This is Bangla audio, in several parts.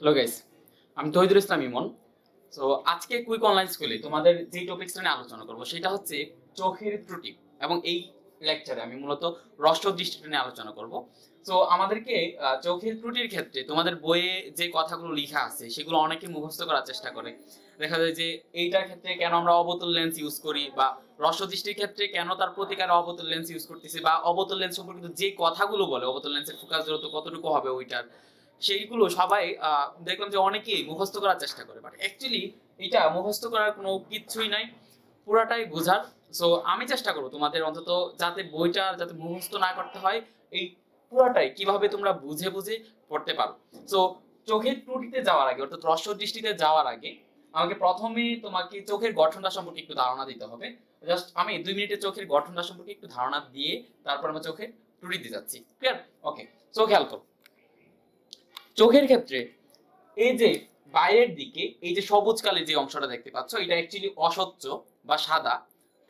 হ্যালো গাইস আমি তহিদুল ইসলাম ইমন। সো আজকে কুইক অনলাইন স্কুলে তোমাদের যে টপিকসটা নিয়ে আলোচনা করব, সেটা হচ্ছে চোখের ত্রুটি এবং এই লেকচারে আমি মূলত রস্য দৃষ্টিটা নিয়ে আলোচনা করব। সো আমাদেরকে চোখের ত্রুটির ক্ষেত্রে তোমাদের বইয়ে যে কথাগুলো লেখা আছে, সেগুলো অনেকে মুখস্থ করার চেষ্টা করে। দেখা যায় যে, এইটার ক্ষেত্রে কেন আমরা অবতল লেন্স ইউজ করি বা রস্য দৃষ্টির ক্ষেত্রে কেন তার প্রতিকারে অবতল লেন্স ইউজ করতেছি বা অবতল লেন্স সম্পর্কিত যে কথাগুলো বলে, অবতল লেন্সের ফোকাস দূরত্ব কতটুকু হবে ওইটার সেইগুলো সবাই দেখলাম যে অনেকেই মুখস্থ করার চেষ্টা করে। বাট অ্যাকচুয়ালি এটা মুখস্থ করার কোনো কিচ্ছুই নাই, পুরাটাই বোঝার। সো আমি চেষ্টা করব তোমাদের অন্তত যাতে বইটা যাতে মুখস্থ না করতে হয়, এই পুরাটাই কীভাবে তোমরা বুঝে বুঝে পড়তে পারো। সো চোখের ত্রুটিতে যাওয়ার আগে, অর্থাৎ রস দৃষ্টিতে যাওয়ার আগে, আমাকে প্রথমে তোমাকে চোখের গঠনটা সম্পর্কে একটু ধারণা দিতে হবে। জাস্ট আমি দুই মিনিটে চোখের গঠনটা সম্পর্কে একটু ধারণা দিয়ে তারপর আমরা চোখের ত্রুটিতে যাচ্ছি। ক্লিয়ার ওকে সো খেয়াল করো। চোখের ক্ষেত্রে, এই যে বাইরের দিকে, এই যে সবুজ কালের যে অংশটা দেখতে পাচ্ছ, এটা অ্যাকচুয়ালি অস্বচ্ছ বা সাদা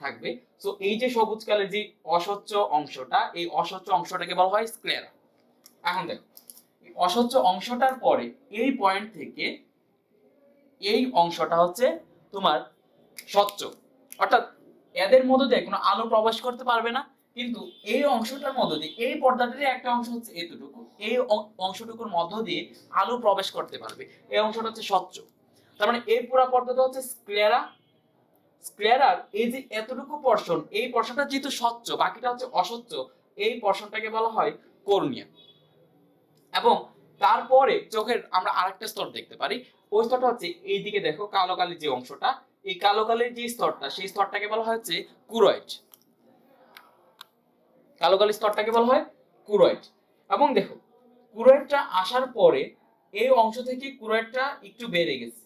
থাকবে। সো এই যে সবুজ কালের যে অস্বচ্ছ অংশটা, এই অস্বচ্ছ অংশটাকে বলা হয় স্ক্লেরা এখন দেখো অস্বচ্ছ অংশটার পরে, এই পয়েন্ট থেকে এই অংশটা হচ্ছে তোমার স্বচ্ছ। অর্থাৎ, এদের মধ্যে দিয়ে কোনো আলো প্রবেশ করতে পারবে না কিন্তু এই অংশটার মধ্য দিয়ে, এই পর্দাটারই একটা অংশ হচ্ছে এতটুকু। এই অংশটুকুর মধ্য দিয়ে আলো প্রবেশ করতে পারবে। এই অংশটা হচ্ছে স্বচ্ছ। তার মানে এই পুরো পর্দাটা হচ্ছে স্ক্লেরা স্ক্লেরার এই যে এতটুকু পর্শন এই পর্শনটা যেহেতু স্বচ্ছ, বাকিটা হচ্ছে অস্বচ্ছ, এই পর্শনটাকে বলা হয় কর্নিয়া এবং তারপরে চোখের আমরা আরেকটা স্তর দেখতে পারি। ওই স্তরটা হচ্ছে এইদিকে দেখো, কালো কালির যে অংশটা, এই কালো কালির যে স্তরটা, সেই স্তরটাকে বলা হচ্ছে কুরয়েড। কালো কালির স্তরটাকে বলা হয় কুরয়েড এবং দেখো কুরয়েডটা আসার পরে এই অংশ থেকে কুরয়েডটা একটু বেড়ে গেছে।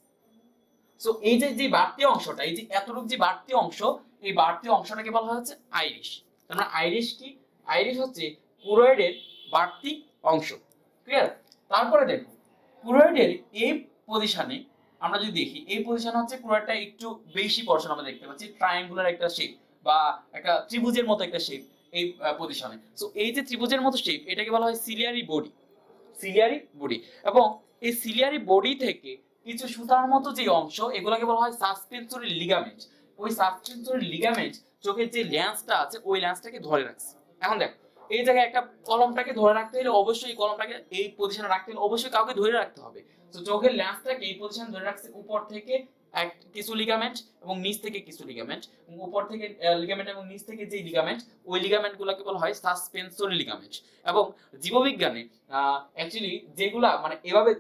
সো এই যে যে বাড়তি অংশটা, এই যে এতটুকু যে বাড়তি অংশ, এই বাড়তি অংশটাকে বলা হচ্ছে আইরিশ। তার মানে আইরিশ কি? আইরিশ হচ্ছে কুরয়েডের বাড়তি অংশ। ক্লিয়ার তারপরে দেখো কুরয়েডের এই পজিশনে আমরা যদি দেখি, এই পজিশন হচ্ছে কুরয়েডটা একটু বেশি পর্শন আমরা দেখতে পাচ্ছি ট্রায়াঙ্গুলার একটা শেপ বা একটা ত্রিভুজের মতো একটা শেপ এই পজিশনে সো এই যে ত্রিভুজের মতো শেপ এটাকে বলা হয় সিলিয়ারি বডি সিলিয়ারি বডি এবং এই সিলিয়ারি বডি থেকে কিছু সুতার মতো যে অংশ, এগুলোকে বলা হয় সাসপেন্সরি লিগামেন্ট ওই সাসপেন্সরি লিগামেন্ট চোখের যে ল্যান্সটা আছে, ওই ল্যান্সটাকে ধরে রাখছে। এখন দেখ, এই জায়গায় একটা কলমটাকে ধরে রাখতে হলে অবশ্যই এই কলমটাকে এই পজিশনে রাখতে হলে অবশ্যই কাউকে ধরে রাখতে হবে। তো চোখের ল্যান্সটাকে এই পজিশনে ধরে রাখছে উপর থেকে কিছু লিগামেন্ট এবং নিচ থেকে কিছু লিগামেন্ট এবং উপর থেকে লিগামেন্ট এবং নিচ থেকে যে লিগামেন্ট ওই লিগামেন্ট গুলোকে বলা হয় সাসপেন্সরি লিগামেন্ট এবং জীববিজ্ঞানে অ্যাকচুয়ালি যেগুলা মানে এভাবে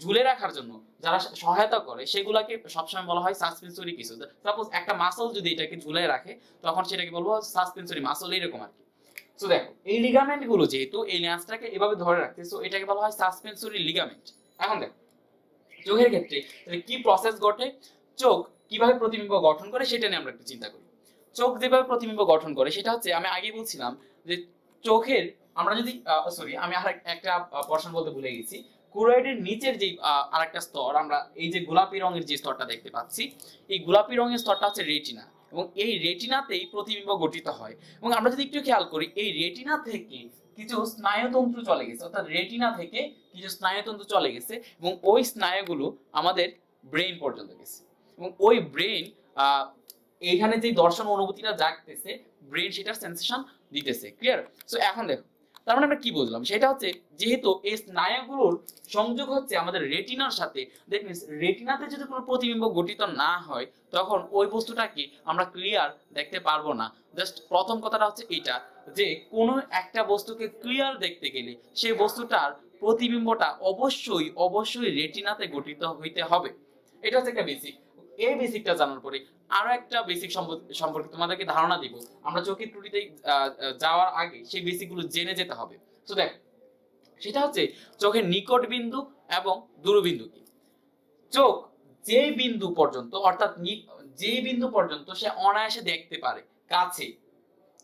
ঝুলে রাখার জন্য যারা সহায়তা করে, সেগুলাকে সবসময় বলা হয় সাসপেন্সরি কিছু। সাপোজ একটা মাসল যদি এটাকে ঝুলে রাখে, তখন সেটাকে বলব সাসপেন্সরি মাসল এরকম আর কি। সো দেখো, এই লিগামেন্টগুলো যেহেতু এই ল্যান্সটাকে এভাবে ধরে রাখতে সো এটাকে বলা হয় সাসপেন্সরি লিগামেন্ট এখন দেখো চোখের ক্ষেত্রে কি প্রসেস ঘটে? চোখ কীভাবে প্রতিবিম্ব গঠন করে সেটা নিয়ে আমরা একটু চিন্তা করি। চোখ যেভাবে প্রতিবিম্ব গঠন করে সেটা হচ্ছে, আমি আগেই বলছিলাম যে চোখের আমরা যদি সরি আমি আর একটা পর্শন বলতে ভুলে গেছি। কুরয়েডের নিচের যে আরেকটা স্তর আমরা এই যে গোলাপি রঙের যে স্তরটা দেখতে পাচ্ছি, এই গোলাপি রঙের স্তরটা হচ্ছে রেটিনা এবং এই রেটিনাতেই প্রতিবিম্ব গঠিত হয়। এবং আমরা যদি একটু খেয়াল করি, এই রেটিনা থেকে কিছু স্নায়ুতন্ত্র চলে গেছে, অর্থাৎ রেটিনা থেকে কিছু স্নায়ুতন্ত্র চলে গেছে এবং ওই স্নায়ুগুলো আমাদের ব্রেন পর্যন্ত গেছে। এবং ওই ব্রেন এইখানে যে দর্শন অনুভূতিটা জাগতেছে ব্রেন সেটার সেন্সেশন দিতেছে ক্লিয়ার সো এখন দেখো, তার মানে আমরা কি বুঝলাম? সেটা হচ্ছে যেহেতু এই স্নায়ুগুলোর সংযোগ হচ্ছে আমাদের রেটিনার সাথে দ্যাট রেটিনাতে যদি কোনো প্রতিবিম্ব গঠিত না হয়, তখন ওই বস্তুটাকে আমরা ক্লিয়ার দেখতে পারব না। জাস্ট প্রথম কথাটা হচ্ছে এটা যে কোনো একটা বস্তুকে ক্লিয়ার দেখতে গেলে সেই বস্তুটার প্রতিবিম্বটা অবশ্যই অবশ্যই রেটিনাতে গঠিত হইতে হবে। এটা হচ্ছে একটা বেসিক এই বেসিকটা জানার পরে আরও একটা বেসিক সম্পর্কে তোমাদেরকে ধারণা দিব। আমরা চোখের ত্রুটিতে যাওয়ার আগে সেই বেসিকগুলো জেনে যেতে হবে। তো দেখ, সেটা হচ্ছে চোখের নিকট বিন্দু এবং দূরবিন্দু কি? চোখ যে বিন্দু পর্যন্ত, অর্থাৎ যে বিন্দু পর্যন্ত সে অনায়াসে দেখতে পারে, কাছে।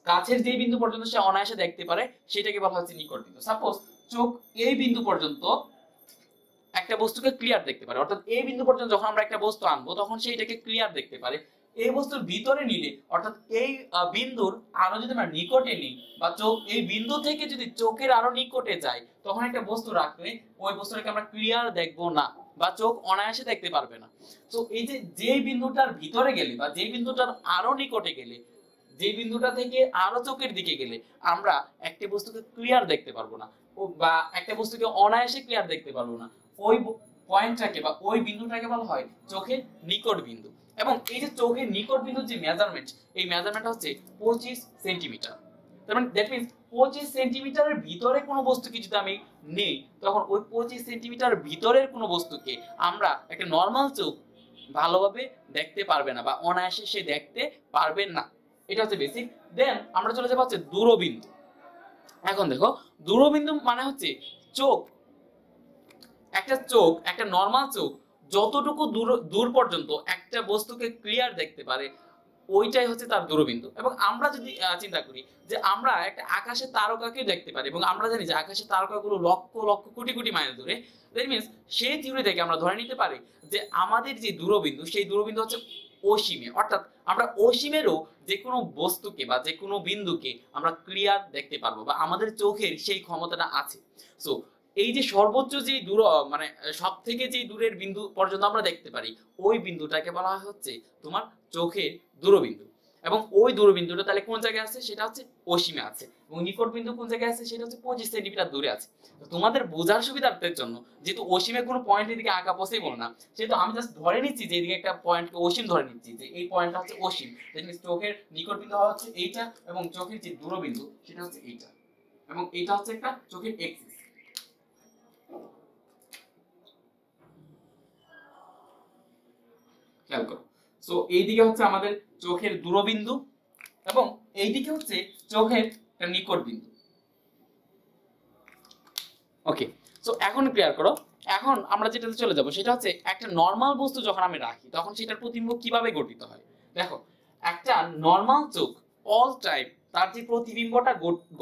কাছের যে বিন্দু পর্যন্ত সে অনায়াসে দেখতে পারে, সেটাকে বলা হচ্ছে নিকট বিন্দু। সাপোজ চোখ এই বিন্দু পর্যন্ত একটা বস্তুকে ক্লিয়ার দেখতে পারে। অর্থাৎ এই বিন্দু পর্যন্ত যখন আমরা একটা বস্তু আনব, তখন সে এটাকে ক্লিয়ার দেখতে পারে। এই বস্তুর ভিতরে নিলে, অর্থাৎ এই বিন্দুর আরও যদি আমরা নিকটে নিই, বা চোখ, এই বিন্দু থেকে যদি চোখের আরও নিকটে যায়, তখন একটা বস্তু রাখলে ওই বস্তুটাকে আমরা ক্লিয়ার দেখব না, বা চোখ অনায়াসে দেখতে পারবে না। তো এই যে, যেই বিন্দুটার ভিতরে গেলে, বা যেই বিন্দুটার আরও নিকটে গেলে যে বিন্দুটা থেকে আরও চোখের দিকে গেলে, আমরা একটা বস্তুকে ক্লিয়ার দেখতে পারব না, বা একটা বস্তুকে অনায়াসে ক্লিয়ার দেখতে পারব না। ওই পয়েন্টটাকে বা ওই বিন্দুটাকে বলা হয় চোখের নিকট বিন্দু। এবং এই যে চোখের নিকট বিন্দুর যে মেজারমেন্ট এই মেজারমেন্ট হচ্ছে পঁচিশ সেন্টিমিটার তার মানে দ্যাট মিনস পঁচিশ সেন্টিমিটারের ভিতরে কোনো বস্তুকে যদি আমি নেই, তখন ওই পঁচিশ সেন্টিমিটার ভিতরের কোনো বস্তুকে আমরা একটা নর্মাল চোখ ভালোভাবে দেখতে পারবে না বা অনায়াসে সে দেখতে পারবেন না। এটা হচ্ছে বেসিক দেন আমরা চলে যাব হচ্ছে দূরবিন্দু। এখন দেখো, দূরবিন্দু মানে হচ্ছে চোখ একটা চোখ, একটা নর্মাল চোখ যতটুকু দূর দূর পর্যন্ত একটা বস্তুকে ক্লিয়ার দেখতে পারে, ওইটাই হচ্ছে তার দূরবিন্দু। এবং আমরা যদি চিন্তা করি যে আমরা একটা আকাশের তারকাকে দেখতে পারি, এবং আমরা জানি যে আকাশের তারকাগুলো লক্ষ লক্ষ, কোটি কোটি মাইল দূরে দ্যাট মিনস সেই থিওরি থেকে আমরা ধরে নিতে পারি যে আমাদের যে দূরবিন্দু, সেই দূরবিন্দু হচ্ছে অসীমে। অর্থাৎ আমরা অসীমেরও যে কোনো বস্তুকে বা যে কোনো বিন্দুকে আমরা ক্লিয়ার দেখতে পারব বা আমাদের চোখের সেই ক্ষমতাটা আছে। সো এই যে সর্বোচ্চ যে দূর মানে সব থেকে যে দূরের বিন্দু পর্যন্ত আমরা দেখতে পারি, ওই বিন্দুটাকে বলা হচ্ছে তোমার চোখের দূরবিন্দু। এবং ওই দূরবিন্দুটা তাহলে কোন জায়গায় আছে? সেটা হচ্ছে অসীমে আছে। এবং নিকট বিন্দু কোন জায়গায় আছে? সেটা হচ্ছে পঁচিশ সেন্টিমিটার দূরে আছে। তোমাদের বোঝার সুবিধার্থের জন্য, যেহেতু অসীমে কোনো পয়েন্টের দিকে আঁকা পসিবল না, সেহেতু আমি জাস্ট ধরে নিচ্ছি যে এদিকে একটা পয়েন্টকে অসীম ধরে নিচ্ছি, যে এই পয়েন্টটা হচ্ছে অসীম। চোখের নিকট বিন্দু হওয়া হচ্ছে এইটা এবং চোখের যে দূরবিন্দু, সেটা হচ্ছে এইটা। এবং এইটা হচ্ছে একটা চোখের এক্সিস খেয়াল করো। সো এইদিকে হচ্ছে আমাদের চোখের দূরবিন্দু এবং এইদিকে হচ্ছে চোখের নিকট বিন্দু ওকে সো এখন ক্লিয়ার করো। এখন আমরা যেটাতে চলে যাব, সেটা হচ্ছে একটা নর্মাল বস্তু যখন আমি রাখি, তখন সেটার প্রতিবিম্ব কীভাবে গঠিত হয়? দেখো, একটা নর্মাল চোখ অল টাইম তার যে প্রতিবিম্বটা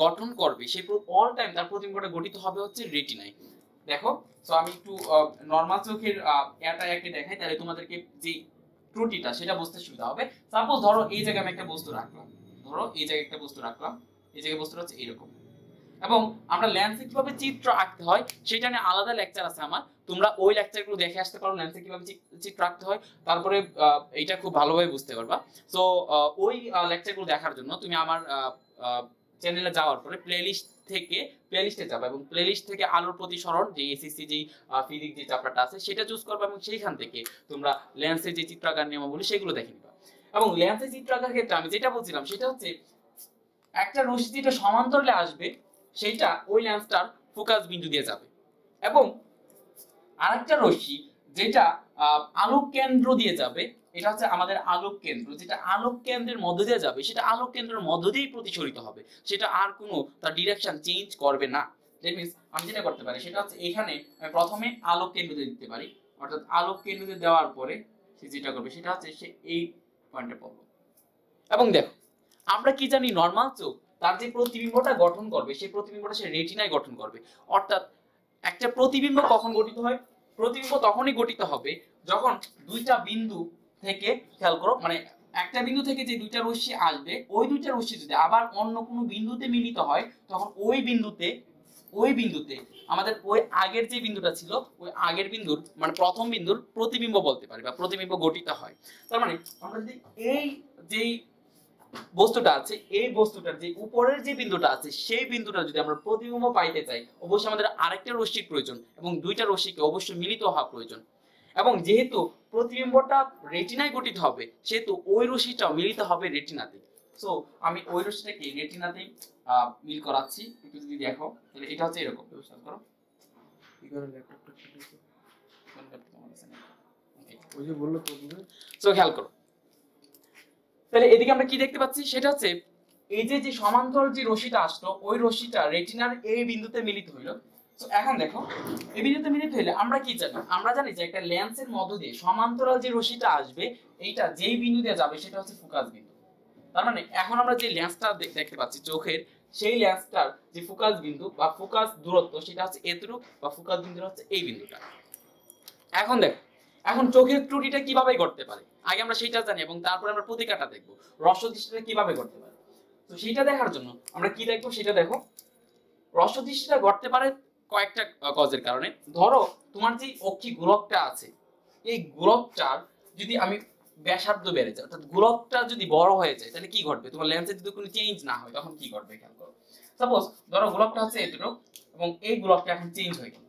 গঠন করবে সেই অল টাইম তার প্রতিবিম্বটা গঠিত হবে হচ্ছে রেটিনায় দেখো সো আমি একটু নর্মাল চোখের এটা একে দেখাই, তাহলে তোমাদেরকে যে ত্রুটিটা, সেটা বুঝতে সুবিধা হবে। সাপোজ ধরো এই জায়গায় আমি একটা বস্তু রাখলাম। ধরো এই জায়গায় একটা বস্তু রাখলাম। এই জায়গায় বস্তুটা হচ্ছে এরকম এবং আমরা ল্যান্সে কীভাবে চিত্র আঁকতে হয়, সেটা নিয়ে আলাদা লেকচার আছে আমার। তোমরা ওই লেকচারগুলো দেখে আসতে পারো ল্যান্সে কীভাবে চিত্র আঁকতে হয়। তারপরে এইটা খুব ভালোভাবে বুঝতে পারবা। সো ওই লেকচারগুলো দেখার জন্য তুমি আমার চ্যানেলে যাওয়ার পরে প্লেলিস্ট থেকে প্লেলিস্টে যাবে এবং প্লেলিস্ট থেকে আলোর প্রতিসরণ, যে এসএসসি যে ফিজিক্স যে চ্যাপ্টারটা আছে, সেটা চুজ করবে এবং সেইখান থেকে তোমরা ল্যান্সের যে চিত্রাকার নিয়মাবলী, সেগুলো দেখে নিবা। এবং ল্যান্সের চিত্র আঁকার ক্ষেত্রে আমি যেটা বলছিলাম, সেটা হচ্ছে একটা রশ্মি যেটা সমান্তরালে আসবে, সেইটা ওই ল্যান্সটার ফোকাস বিন্দু দিয়ে যাবে। এবং আরেকটা রশ্মি যেটা আলোক কেন্দ্র দিয়ে যাবে এটা হচ্ছে আমাদের আলোক কেন্দ্র, যেটা আলোক কেন্দ্রের মধ্য দিয়ে যাবে, সেটা আলোক কেন্দ্রের মধ্য দিয়েই প্রতিসরিত হবে, সেটা আর কোনো তার ডিরেকশন চেঞ্জ করবে না। দ্যাট মিনস আমি যেটা করতে পারি, সেটা হচ্ছে এখানে আমি প্রথমে আলোক কেন্দ্র দিয়ে দিতে পারি, অর্থাৎ আলোক কেন্দ্র দিয়ে দেওয়ার পরে সে যেটা করবে, সেটা হচ্ছে সে এই পয়েন্টে পাবো এবং দেখো, আমরা কি জানি নর্মাল চোখ, তার যে প্রতিবিম্বটা গঠন করবে, সেই প্রতিবিম্বটা সে রেটিনায় গঠন করবে। অর্থাৎ একটা প্রতিবিম্ব কখন গঠিত হয়? প্রতিবিম্ব তখনই গঠিত হবে যখন দুইটা বিন্দু থেকে খেয়াল করো মানে একটা বিন্দু থেকে যে দুইটা রশ্মি আসবে, ওই দুইটা রশ্মি যদি আবার অন্য কোনো বিন্দুতে মিলিত হয়, তখন ওই বিন্দুতে ওই বিন্দুতে আমাদের ওই আগের যে বিন্দুটা ছিল, ওই আগের বিন্দুর মানে প্রথম বিন্দুর প্রতিবিম্ব বলতে পারি বা প্রতিবিম্ব গঠিত হয়। তার মানে আমরা যদি এই যেই বস্তুটা আছে, এই বস্তুটার যে উপরের যে বিন্দুটা আছে, সেই বিন্দুটা যদি আমরা প্রতিবিম্ব পাইতে চাই, অবশ্যই আমাদের আরেকটা রশ্মির প্রয়োজন এবং দুইটা রশ্মিকে অবশ্যই মিলিত হওয়া প্রয়োজন। এবং যেহেতু প্রতিবিম্বটা রেটিনায় গঠিত হবে সেহেতু ওই রশ্মিটা মিলিত হবে রেটিনাতে। সো আমি ওই রশ্মিটাকে রেটিনাতে মিল করাচ্ছি। একটু যদি দেখো তাহলে এটা হচ্ছে এরকম। ব্যবস্থা করো। সো খেয়াল করো। তাহলে এদিকে আমরা কি দেখতে পাচ্ছি? সেটা হচ্ছে এই যে যে সমান্তর যে রশিটা আসলো ওই রশিটা রেটিনার এই বিন্দুতে মিলিত হইল। এখন দেখো, এই বিন্দুতে মিলিত হইলে আমরা কি জানি? আমরা জানি যে একটা লেন্সের মধ্য দিয়ে সমান্তরাল যে রশ্মিটা আসবে, এইটা যেই বিন্দু দিয়ে যাবে, সেটা হচ্ছে ফোকাস বিন্দু। তার মানে এখন আমরা যে লেন্সটা দেখতে পাচ্ছি চোখের, সেই লেন্সটার যে ফোকাস বিন্দু বা ফোকাস দূরত্ব, সেটা হচ্ছে এতটুকু বা ফোকাস বিন্দুটা হচ্ছে এই বিন্দুটা। এখন দেখো, এখন চোখের ত্রুটিটা কীভাবে করতে পারে? আগে আমরা সেটা জানি এবং তারপরে আমরা প্রতিকারটা দেখব। রস দৃষ্টিটা কীভাবে করতে পারে? তো সেটা দেখার জন্য আমরা কি দেখব? সেটা দেখো, রস দৃষ্টিটা ঘটতে পারে কয়েকটা কজের কারণে। ধরো, তোমার যে অক্ষি গোলকটা আছে, এই গোলকটার যদি আমি ব্যাসার্ধ বেড়ে যায় অর্থাৎ গোলকটা যদি বড় হয়ে যায়, তাহলে কি ঘটবে? তোমার লেন্সে যদি কোনো চেঞ্জ না হয়, তখন কি ঘটবে? খেয়াল করো। সাপোজ ধরো গোলকটা হচ্ছে এতটুকু, এবং এই গোলকটা এখন চেঞ্জ হয়ে গেল।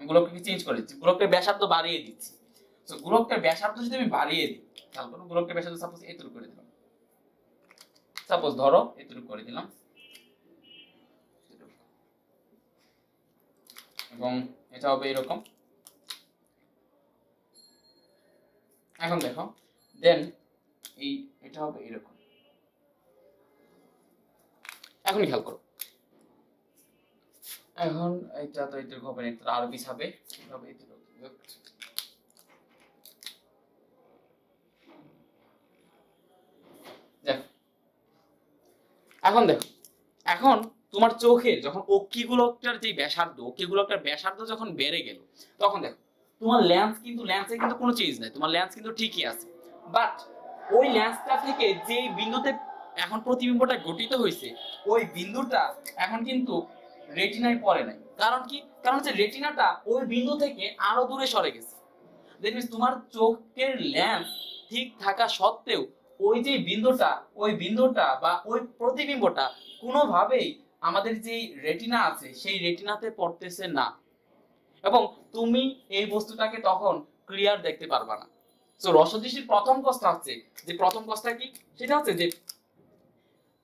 গোলকটাকে চেঞ্জ করে দিচ্ছি, গোলকটার ব্যাসার্ধ বাড়িয়ে দিচ্ছি। তো গোলকটার ব্যাসার্ধ যদি আমি বাড়িয়ে দিই, খেয়াল করো, গোলকটার ব্যাসার্ধ সাপোজ এতটুকু করে দিলাম। সাপোজ ধরো, এতটুকু করে দিলাম। এবং এটা হবে এরকম। এখন দেখো দেন এই এটা হবে এরকম। এখন খেয়াল করো। এখন এটা তো এটুকু হবে না এটা আরও পিছাবে হবে। এখন দেখো। এখন তোমার চোখে যখন অক্ষিগুলোকটার যে ব্যাসার্ধ অক্ষিগুলোকটার ব্যাসার্ধ যখন বেড়ে গেল, তখন দেখো, তোমার লেন্স কিন্তু লেন্সে কিন্তু কোনো চেঞ্জ নাই, তোমার লেন্স কিন্তু ঠিকই আছে। বাট ওই লেন্সটা থেকে যে বিন্দুতে এখন প্রতিবিম্বটা গঠিত হয়েছে, ওই বিন্দুটা এখন কিন্তু রেটিনায় পড়ে নাই। কারণ কি? কারণ হচ্ছে রেটিনাটা ওই বিন্দু থেকে আরও দূরে সরে গেছে। দ্যাট তোমার চোখের লেন্স ঠিক থাকা সত্ত্বেও ওই যে বিন্দুটা, ওই বিন্দুটা বা ওই প্রতিবিম্বটা কোনোভাবেই আমাদের যে রেটিনা আছে, সেই রেটিনাতে পড়তেছে না। এবং তুমি এই বস্তুটাকে তখন ক্লিয়ার দেখতে পারবা না। তো রসদৃষ্টির প্রথম কষ্ট হচ্ছে, যে প্রথম কষ্ট কি? সেটা হচ্ছে যে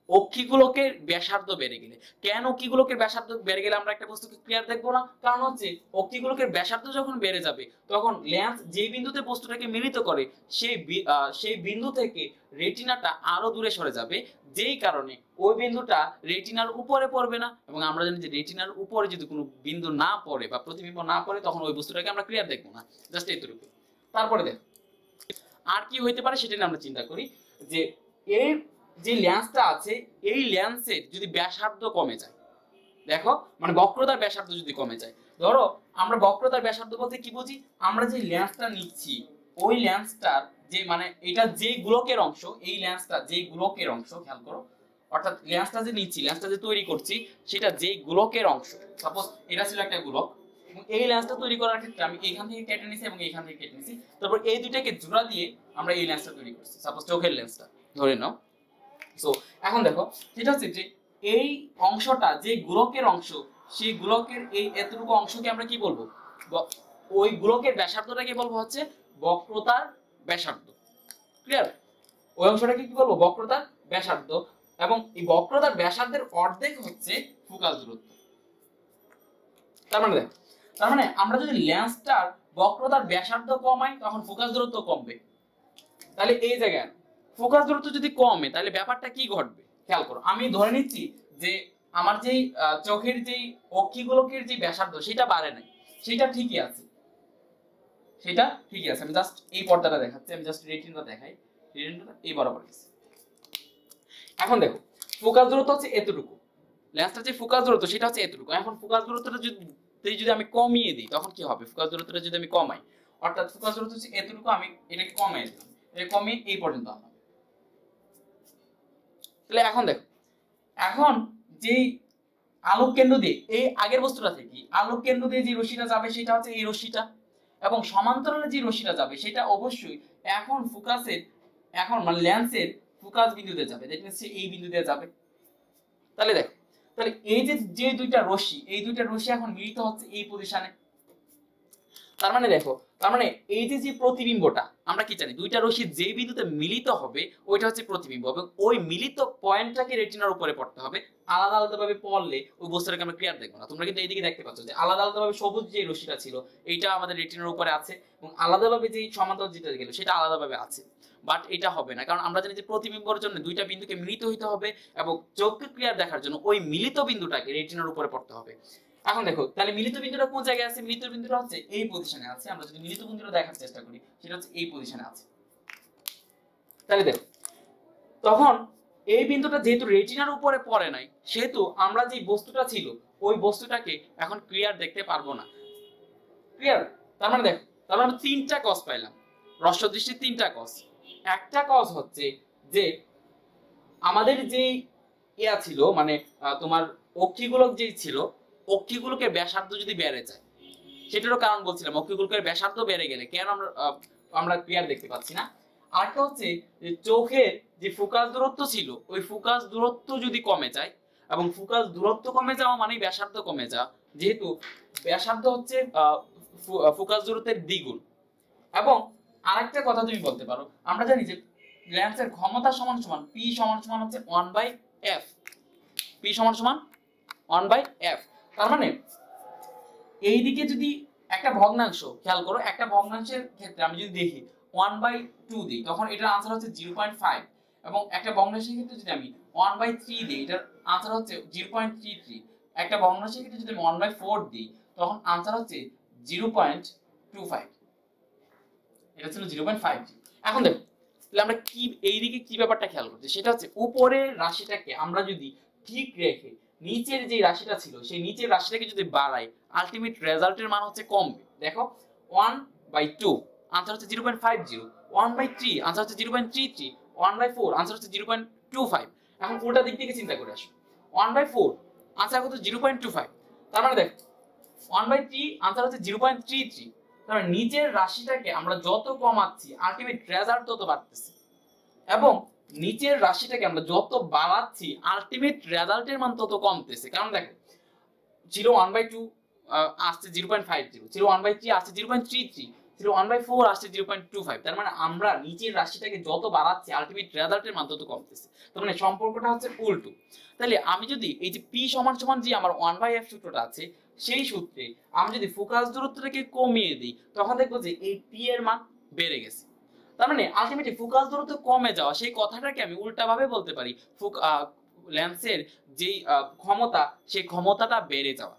অক্ষিগুলোকে ব্যাসার্ধ বেড়ে গেলে। কেন অক্ষিগুলোকে ব্যাসার্ধ বেড়ে গেলে আমরা একটা বস্তুকে ক্লিয়ার দেখব না? কারণ হচ্ছে অক্ষিগুলোকে ব্যাসার্ধ যখন বেড়ে যাবে, তখন লেন্স যে বিন্দুতে বস্তুটাকে মিলিত করে, সেই সেই বিন্দু থেকে রেটিনাটা আরও দূরে সরে যাবে। যেই কারণে ওই বিন্দুটা রেটিনার উপরে পড়বে না এবং আমরা জানি যে রেটিনার উপরে যদি কোনো বিন্দু না পড়ে বা প্রতিবিম্ব না পড়ে, তখন ওই বস্তুটাকে আমরা ক্লিয়ার দেখব না। জাস্ট এইটুকু তারপরে দেখ, আর কি হইতে পারে সেটা নিয়ে আমরা চিন্তা করি যে এই যে লেন্সটা আছে, এই লেন্সের যদি ব্যাসার্ধ কমে যায়, দেখো মানে বক্রতার ব্যাসার্ধ যদি কমে যায়, ধরো, আমরা বক্রতার ব্যাসার্ধ বলতে কি বুঝি? আমরা যে লেন্সটা নিচ্ছি, ওই লেন্সটার যে মানে এটা যে গোলকের অংশ, এই লেন্সটা যে গোলকের অংশ, খেয়াল করো, অর্থাৎ লেন্সটা যে নিচ্ছি লেন্সটা যে তৈরি করছি, সেটা যে গোলকের অংশ সাপোজ এটা ছিল একটা গোলক এই লেন্সটা তৈরি করার ক্ষেত্রে আমি এখান থেকে কেটে নিছি এবং এখান থেকে কেটে নিছি, তারপর এই দুইটাকে জোড়া দিয়ে আমরা এই লেন্সটা তৈরি করছি সাপোজ চোখের লেন্সটা ধরে নাও। সো এখন দেখো, যেটা হচ্ছে যে এই অংশটা, যে গোলকের অংশ, সেই গোলকের এই এতটুকু অংশকে আমরা কি বলব? ওই গোলকের ব্যাসার্ধটাকে বলব হচ্ছে বক্রতার ব্যাসার্ধ। ক্লিয়ার ওই অংশটাকে কি বলব? বক্রতার ব্যাসার্ধ। এবং এই বক্রতার ব্যাসার্ধের অর্ধেক হচ্ছে ফোকাস দূরত্ব। তার মানে দেখ, তার মানে আমরা যদি লেন্সটার বক্রতার ব্যাসার্ধ কমাই, তখন ফোকাস দূরত্ব কমবে। তাহলে এই জায়গায় ফোকাস দূরত্ব যদি কমে, তাহলে ব্যাপারটা কি ঘটবে? খেয়াল করো, আমি ধরে নিচ্ছি যে আমার যেই চোখের যেই অক্ষিগোলকের যে ব্যাসার্ধ, সেটা বাড়ে নাই। সেটা ঠিকই আছে। সেটা ঠিকই আছে। আমি জাস্ট এই পর্দাটা দেখাচ্ছি, আমি জাস্ট রেটিনটা দেখাই। রেটিনটা এই বরাবর গেছে। এখন দেখো, ফোকাস দূরত্ব হচ্ছে এতটুকু। লেন্সটার যে ফোকাস দূরত্ব, সেটা হচ্ছে এতটুকু। এখন ফোকাস দূরত্বটা যদি যদি আমি কমিয়ে দিই, তখন কি হবে? ফোকাস দূরত্বটা যদি আমি কমাই, অর্থাৎ ফোকাস দূরত্ব হচ্ছে এতটুকু, আমি এটাকে কমাই দিলাম। এটা কমিয়ে এই পর্যন্ত আনলাম। তাহলে এখন দেখো, এখন যেই আলোক কেন্দ্র দিয়ে, এই আগের বস্তুটা থেকে আলোক কেন্দ্র দিয়ে যে রশ্মিটা যাবে, সেটা হচ্ছে এই রশ্মিটা। এবং সমান্তরালে যে রশ্মিটা যাবে, সেটা অবশ্যই এখন ফোকাসের, এখন মানে ল্যান্সের ফোকাস বিন্দুতে যাবে। দ্যাট মিনস এই বিন্দুতে যাবে। তাহলে দেখো, তাহলে এই যে যে দুইটা রশ্মি, এই দুইটা রশ্মি এখন মিলিত হচ্ছে এই পজিশনে তার মানে দেখো তার মানে এই যে যে প্রতিবিম্বটা, আমরা কি জানি, দুইটা রশ্মি যে বিন্দুতে মিলিত হবে, ওইটা হচ্ছে প্রতিবিম্ব এবং ওই মিলিত পয়েন্টটাকে রেটিনার উপরে পড়তে হবে। আলাদা আলাদা ভাবে পড়লে ওই বস্তুটাকে আমরা ক্লিয়ার দেখব না। তোমরা কিন্তু এইদিকে দেখতে পাচ্ছ যে আলাদা আলাদা ভাবে সবুজ যে রশ্মিটা ছিল, এইটা আমাদের রেটিনার উপরে আছে এবং আলাদাভাবে যে সমান্তরাল যেটা গেল, সেটা আলাদাভাবে আছে। বাট এটা হবে না। কারণ আমরা জানি যে প্রতিবিম্বর জন্য দুইটা বিন্দুকে মিলিত হইতে হবে এবং চোখকে ক্লিয়ার দেখার জন্য ওই মিলিত বিন্দুটাকে রেটিনার উপরে পড়তে হবে। এখন দেখো, তাহলে মিলিত বিন্দুটা কোন জায়গায় আছে? মিলিত বিন্দুটা হচ্ছে এই পজিশনে আছে। আমরা যদি মিলিত বিন্দুটা দেখার চেষ্টা করি, সেটা হচ্ছে এই পজিশনে আছে। তাহলে দেখো, তখন এই বিন্দুটা যেহেতু রেটিনার উপরে পড়ে নাই, সেহেতু আমরা যে বস্তুটা ছিল, ওই বস্তুটাকে এখন ক্লিয়ার দেখতে পারব না। ক্লিয়ার তার মানে দেখো, তার মানে তিনটা কস পাইলাম। রস্য দৃষ্টির তিনটা কস একটা কস হচ্ছে যে আমাদের যে ইয়া ছিল মানে তোমার অক্ষিগোলক যে ছিল অক্ষিগুলোকে ব্যাসার্ধ যদি বেড়ে যায়, সেটারও কারণ বলছিলাম অক্ষিগুলোকে ব্যাসার্ধ বেড়ে গেলে কেন আমরা আমরা ক্লিয়ার দেখতে পাচ্ছি না? আরেকটা হচ্ছে যে চোখের যে ফোকাস দূরত্ব ছিল, ওই ফোকাস দূরত্ব যদি কমে যায়, এবং ফোকাস দূরত্ব কমে যাওয়া মানে ব্যাসার্ধ কমে যাওয়া, যেহেতু ব্যাসার্ধ হচ্ছে ফোকাস দূরত্বের দ্বিগুণ। এবং আরেকটা কথা তুমি বলতে পারো, আমরা জানি যে লেন্সের ক্ষমতা সমান সমান পি সমান সমান হচ্ছে ওয়ান বাই এফ পি সমান সমান ওয়ান বাই এফ তার মানে এইদিকে যদি একটা ভগ্নাংশ, খেয়াল করো, একটা ভগ্নাংশের ক্ষেত্রে আমি যদি দেখি ওয়ান বাই টু দিই, তখন এটার আনসার হচ্ছে জিরো পয়েন্ট ফাইভ এবং একটা ভগ্নাংশের ক্ষেত্রে যদি আমি ওয়ান বাই থ্রি দিই, এটার আনসার হচ্ছে জিরো পয়েন্ট থ্রি থ্রি একটা ভগ্নাংশের ক্ষেত্রে যদি আমি ওয়ান বাই ফোর দিই, তখন আনসার হচ্ছে জিরো পয়েন্ট টু ফাইভ এটা ছিল জিরো পয়েন্ট ফাইভ এখন দেখো, তাহলে আমরা কি, এইদিকে কি ব্যাপারটা খেয়াল করছি? সেটা হচ্ছে, উপরের রাশিটাকে আমরা যদি ঠিক রেখে নিচের যে রাশিটা ছিল, সেই নিচের রাশিটাকে যদি বাড়াই আলটিমেট রেজাল্টের মান হচ্ছে কমবে। দেখো ওয়ান বাই টু আনসার হচ্ছে zero point five zero one by three answer হচ্ছে zero point three three one by four answer হচ্ছে জিরো পয়েন্ট টু ফাইভ এখন উল্টা দিক থেকে চিন্তা করে আসো। ওয়ান বাই ফোর আনসার কত? জিরো পয়েন্ট টু ফাইভ তার মানে দেখ ওয়ান বাই থ্রি আনসার হচ্ছে জিরো পয়েন্ট থ্রি থ্রি তার মানে নিচের রাশিটাকে আমরা যত কমাচ্ছি আলটিমেট রেজাল্ট তত বাড়তেছে। এবং নিচের রাশিটাকে আমরা যত বাড়াচ্ছি আলটিমেট রেজাল্টের মান তত কমতেছে। কারণ দেখো জিরো ওয়ান বাই টু আসছে zero point five zero zero one by three আসছে zero point three three zero one by four আসছে জিরো পয়েন্ট টু ফাইভ তার মানে আমরা নিচের রাশিটাকে যত বাড়াচ্ছি আলটিমেট রেজাল্টের মান তত কমতেছে। তার মানে সম্পর্কটা হচ্ছে উল্টো। তাহলে আমি যদি এই যে পি সমান সমান যে আমার ওয়ান বাই এফ সূত্রটা আছে, সেই সূত্রে আমি যদি ফোকাস দূরত্বটাকে কমিয়ে দিই, তখন দেখব যে এই পি এর মান বেড়ে গেছে। তার মানে আলটিমেটলি ফোকাস দূরত্ব কমে যাওয়া, সেই কথাটাকে আমি উল্টাভাবে বলতে পারি। লেন্সের যেই ক্ষমতা, সেই ক্ষমতাটা বেড়ে যাওয়া।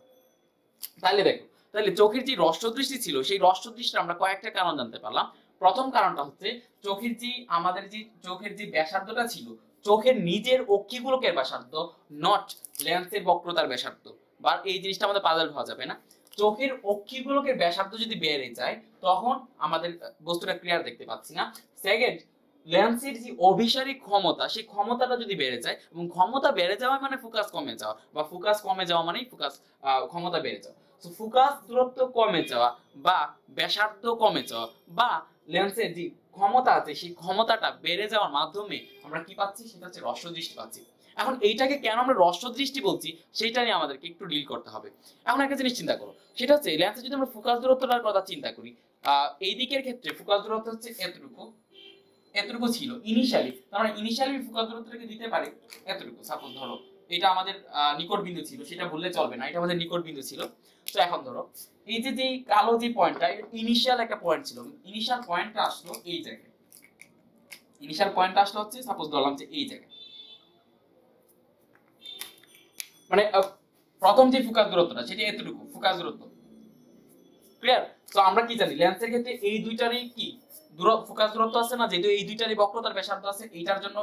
তাহলে দেখো, তাহলে চোখের যে রষ্টদৃষ্টি ছিল, সেই রষ্টদৃষ্টির আমরা কয়েকটা কারণ জানতে পারলাম। প্রথম কারণটা হচ্ছে, চোখের যে, আমাদের যে, চোখের যে ব্যাসার্ধটা ছিল, চোখের নিজের অক্ষিগুলোকের ব্যাসার্ধ নট লেন্সের বক্রতার ব্যাসার্ধ। বা এই জিনিসটা আমাদের পাজল হওয়া যাবে না। চোখের অক্ষিগুলোকে ব্যাসার্ধ যদি বেড়ে যায়, তখন আমাদের বস্তুটা ক্লিয়ার দেখতে পাচ্ছি না। সেকেন্ড লেন্সের যে অভিসারী ক্ষমতা, সেই ক্ষমতাটা যদি বেড়ে যায়, এবং ক্ষমতা বেড়ে যাওয়া মানে ফোকাস কমে যাওয়া, বা ফোকাস কমে যাওয়া মানেই ফোকাস ক্ষমতা বেড়ে যাওয়া। তো ফোকাস দূরত্ব কমে যাওয়া, বা ব্যাসার্ধ কমে যাওয়া, বা লেন্সের যে ক্ষমতা আছে, সেই ক্ষমতাটা বেড়ে যাওয়ার মাধ্যমে আমরা কি পাচ্ছি? সেটা হচ্ছে রস্য দৃষ্টি পাচ্ছি। এখন এইটাকে কেন আমরা দৃষ্টি বলছি সেইটা নিয়ে আমাদেরকে একটু ডিল করতে হবে। এখন একটা জিনিস চিন্তা করো সেটা হচ্ছে লেন্সে যদি আমরা ফোকাস দূরত্বটার কথা চিন্তা করি আহ, এই দিকের ক্ষেত্রে ফোকাস দূরত্ব হচ্ছে এতটুকু এতটুকু ছিল ইনিশিয়ালি তার মানে ইনিশিয়ালি ফোকাস দূরত্বটাকে দিতে পারে এতটুকু সাপোজ ধরো এটা আমাদের নিকট বিন্দু ছিল সেটা ভুললে চলবে না এটা আমাদের নিকট বিন্দু ছিল। তো এখন ধরো এই যে যে কালো যে পয়েন্টটা ইনিশিয়াল একটা পয়েন্ট ছিল ইনিশিয়াল পয়েন্টটা আসলো এই জায়গায়। ইনিশিয়াল পয়েন্টটা আসলো হচ্ছে সাপোজ ধরলাম যে এই জায়গায়। মানে প্রথম যে ফোকাস দূরত্বটা, সেটা এতটুকু ফোকাস দূরত্ব। ক্লিয়ার তো আমরা কি জানি? লেন্সের ক্ষেত্রে এই দুইটারই কি? ফোকাস দূরত্ব আছে না? যেহেতু এই দুইটারই বক্রতার ব্যাসার্ধ আছে, এইটার জন্য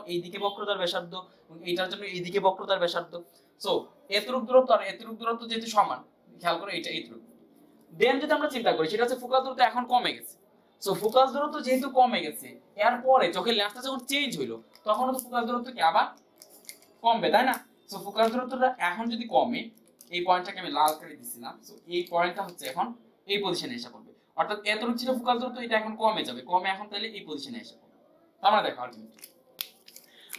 বক্রতার ব্যাসার্ধ এবং এইটার জন্য বক্রতার ব্যাসার্ধ। সো এতটুক দূরত্ব আর এতটুক দূরত্ব যেহেতু সমান, খেয়াল করো এটা এইটুকু। দেন যদি আমরা চিন্তা করি, সেটা হচ্ছে ফোকাস দূরত্ব এখন কমে গেছে। সো ফোকাস দূরত্ব যেহেতু কমে গেছে, এরপরে চোখের লেন্সটা যখন চেঞ্জ হইল, তখন ফোকাস দূরত্ব কি আবার কমবে, তাই না? সো ফোকাস দূরত্বটা এখন যদি কমে, এই পয়েন্টটাকে আমি লাল করে দিছিলাম। সো এই পয়েন্টটা হচ্ছে এখন এই পজিশনে এসে পড়বে। অর্থাৎ এতটুকু ছিল ফোকাস দূরত্ব, এটা এখন কমে যাবে। কমে এখন তাহলে এই পজিশনে এসে পড়বে। আমরা দেখো আলটিমেটলি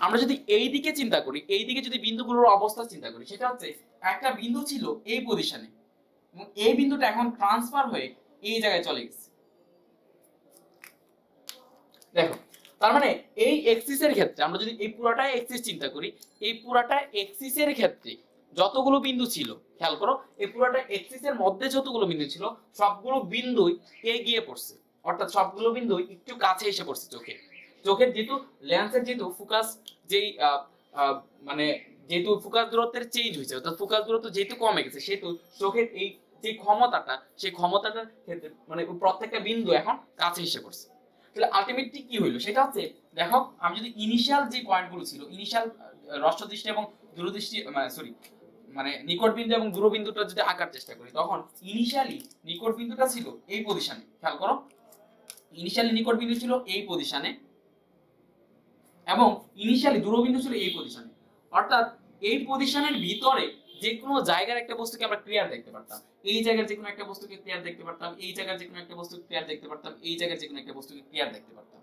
আমরা যদি এই দিকে চিন্তা করি, এই দিকে যদি বিন্দুগুলোর অবস্থা চিন্তা করি, সেটা হচ্ছে একটা বিন্দু ছিল এই পজিশনে এবং এই বিন্দুটা এখন ট্রান্সফার হয়ে এই জায়গায় চলে গেছে। দেখো তার মানে এই এক্সিসের ক্ষেত্রে, আমরা যদি এই পুরাটা এক্সিস চিন্তা করি, এই পুরাটা এক্সিসের ক্ষেত্রে যতগুলো বিন্দু ছিল, খেয়াল করো, এই পুরাটা এক্সিসের মধ্যে যতগুলো বিন্দু ছিল, সবগুলো বিন্দুই এগিয়ে পড়ছে। অর্থাৎ সবগুলো বিন্দু একটু কাছে এসে পড়ছে চোখে। চোখের যেহেতু লেন্সের যেহেতু ফোকাস যেই মানে যেহেতু ফোকাস দূরত্বের চেঞ্জ হয়েছে, অর্থাৎ ফোকাস দূরত্ব যেহেতু কমে গেছে, সেহেতু চোখের এই যে ক্ষমতাটা, সেই ক্ষমতাটার ক্ষেত্রে মানে প্রত্যেকটা বিন্দু এখন কাছে এসে পড়ছে। তাহলে আলটিমেটলি কি হইল? সেটা হচ্ছে, দেখো, আমি যদি ইনিশিয়াল যে পয়েন্টগুলো ছিল ইনিশিয়াল রষ্টদৃষ্টি এবং দূরদৃষ্টি মানে সরি মানে নিকট বিন্দু এবং দূরবিন্দুটা যদি আঁকার চেষ্টা করি, তখন ইনিশিয়ালি নিকটবিন্দুটা ছিল এই পজিশনে খেয়াল করো। ইনিশিয়ালি নিকটবিন্দু ছিল এই পজিশনে এবং ইনিশিয়ালি দূরবিন্দু ছিল এই পজিশনে অর্থাৎ এই পজিশনের ভিতরে যে কোনো জায়গার একটা বস্তুকে আমরা ক্লিয়ার দেখতে পারতাম। এই জায়গার যে কোনো একটা বস্তুকে ক্লিয়ার দেখতে পারতাম, এই জায়গার যে কোনো একটা বস্তুকে ক্লিয়ার দেখতে পারতাম, এই জায়গার যে কোনো একটা বস্তুকে ক্লিয়ার দেখতে পারতাম।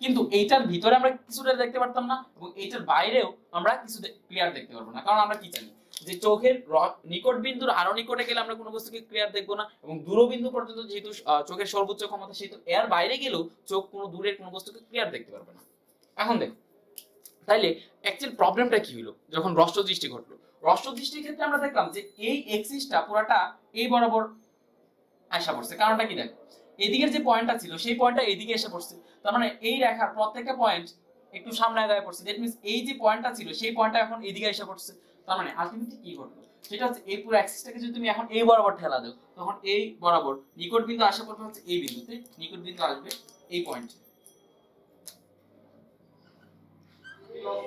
কিন্তু এইটার ভিতরে আমরা কিছুটা দেখতে পারতাম না এবং এইটার বাইরেও আমরা কিছু ক্লিয়ার দেখতে পারব না। কারণ আমরা কি জানি? যে চোখের নিকট বিন্দুর আরও নিকটে গেলে আমরা কোনো বস্তুকে ক্লিয়ার দেখব না এবং দূরবিন্দু পর্যন্ত যেহেতু চোখের সর্বোচ্চ ক্ষমতা সেহেতু এর বাইরে গেলেও চোখ কোনো দূরের কোনো বস্তুকে ক্লিয়ার দেখতে পারবে না। এখন দেখো, তাইলে অ্যাকচুয়াল প্রবলেমটা কি হলো যখন রস্ট দৃষ্টি ঘটলো। দৃষ্টির ক্ষেত্রে আমরা দেখলাম যে এই এক্সিসটা পুরাটা এই বরাবর আসা পড়ছে। কারণটা কি এদিকের যে পয়েন্টটা ছিল, সেই পয়েন্টটা এসে পড়ছে। তার মানে এই রেখার প্রত্যেকটা পয়েন্ট একটু সামনে আগায় পড়ছে। দ্যাট মিন্স এই যে পয়েন্টটা ছিল, সেই পয়েন্টটা এখন এদিকে এসে পড়ছে। তার মানে আলটিমেটলি কি ঘটলো? সেটা হচ্ছে এই পুরো অ্যাক্সিসটাকে যদি তুমি এখন এই বরাবর ঠেলা দাও, তখন এই বরাবর নিকট বিন্দু আসা পড়বে হচ্ছে এই বিন্দুতে নিকট বিন্দু আসবে এই পয়েন্টে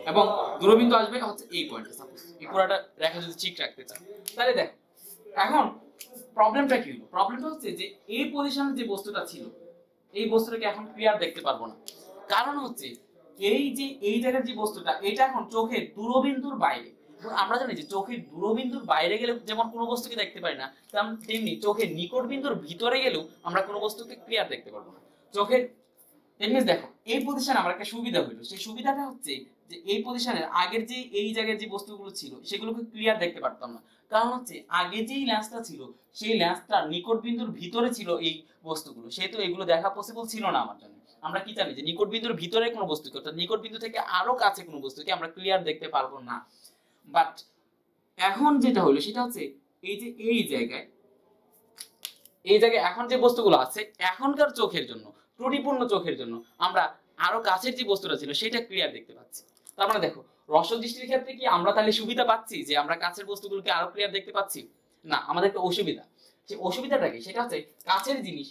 এবং দূরবিন্দু আসবে হচ্ছে এই পয়েন্টে সাপোজ এই পুরোটা রেখা যদি ঠিক রাখতে চান। তাহলে দেখো, এখন প্রবলেমটা কি হলো? প্রবলেমটা হচ্ছে যে এই পজিশনে যে বস্তুটা ছিল, এই বস্তুটাকে এখন ক্লিয়ার দেখতে পারব না। কারণ হচ্ছে, এই যে এই জায়গার যে বস্তুটা, এটা এখন চোখের দূরবিন্দুর বাইরে। আমরা জানি যে চোখের দূরবিন্দুর বাইরে গেলে যেমন কোনো বস্তুকে দেখতে পারি না তেম- তেমনি চোখের নিকট বিন্দুর ভিতরে গেলেও আমরা কোনো বস্তুকে ক্লিয়ার দেখতে পারব না। চোখের এমনিস দেখো, এই পজিশনে আমার একটা সুবিধা হইল। সেই সুবিধাটা হচ্ছে যে এই পজিশনের আগের যে এই জায়গায় যে বস্তুগুলো ছিল, সেগুলোকে ক্লিয়ার দেখতে পারতাম না। কারণ হচ্ছে, আগে যেই ল্যান্সটা ছিল, সেই ল্যান্সটা নিকট বিন্দুর ভিতরে ছিল এই বস্তুগুলো। সেহেতু এগুলো দেখা পসিবল ছিল না আমার জন্য। আমরা কি জানি যে নিকট বিন্দুর ভিতরে কোনো বস্তুকে অর্থাৎ নিকট বিন্দু থেকে আরও কাছে কোনো বস্তুকে আমরা ক্লিয়ার দেখতে পারব না। বাট এখন যেটা হলো, সেটা হচ্ছে এই যে এই জায়গায় এই জায়গায় এখন যে বস্তুগুলো আছে, এখনকার চোখের জন্য, ত্রুটিপূর্ণ চোখের জন্য, আমরা আরও কাছের যে বস্তুটা ছিল, সেটা ক্লিয়ার দেখতে পাচ্ছি। তার মানে দেখো, রসদ দৃষ্টির ক্ষেত্রে কি আমরা তাহলে সুবিধা পাচ্ছি যে আমরা কাছের বস্তুগুলোকে আরও ক্লিয়ার দেখতে পাচ্ছি? না আমাদের একটা অসুবিধা। সেই অসুবিধাটা কি? সেটা হচ্ছে কাছের জিনিস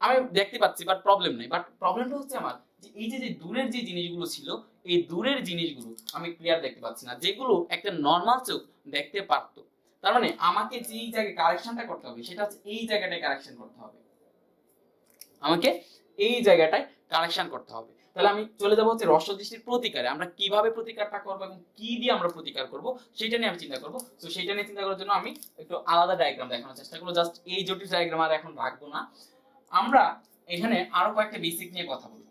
আমি দেখতে পাচ্ছি বাট প্রবলেম নেই। বাট প্রবলেমটা হচ্ছে আমার যে এই যে যে দূরের যে জিনিসগুলো ছিল, এই দূরের জিনিসগুলো আমি ক্লিয়ার দেখতে পাচ্ছি না। যেগুলো একটা নর্মাল চোখ দেখতে পারতো। তার মানে আমাকে যেই জায়গায় কারেকশনটা করতে হবে, সেটা হচ্ছে এই জায়গাটায় কারেকশন করতে হবে। আমাকে এই জায়গাটায় কারেকশন করতে হবে। তাহলে আমি চলে যাব হচ্ছে রস দৃষ্টির প্রতিকারে। আমরা কীভাবে প্রতিকারটা করব এবং কি দিয়ে আমরা প্রতিকার করব সেটা নিয়ে আমি চিন্তা করব। তো সেটা নিয়ে চিন্তা করার জন্য আমি একটু আলাদা ডায়াগ্রাম দেখানোর চেষ্টা করব। জাস্ট এই জটিল ডায়াগ্রাম আর এখন রাখব না। আমরা এখানে আরও কয়েকটা বেসিক নিয়ে কথা বলব।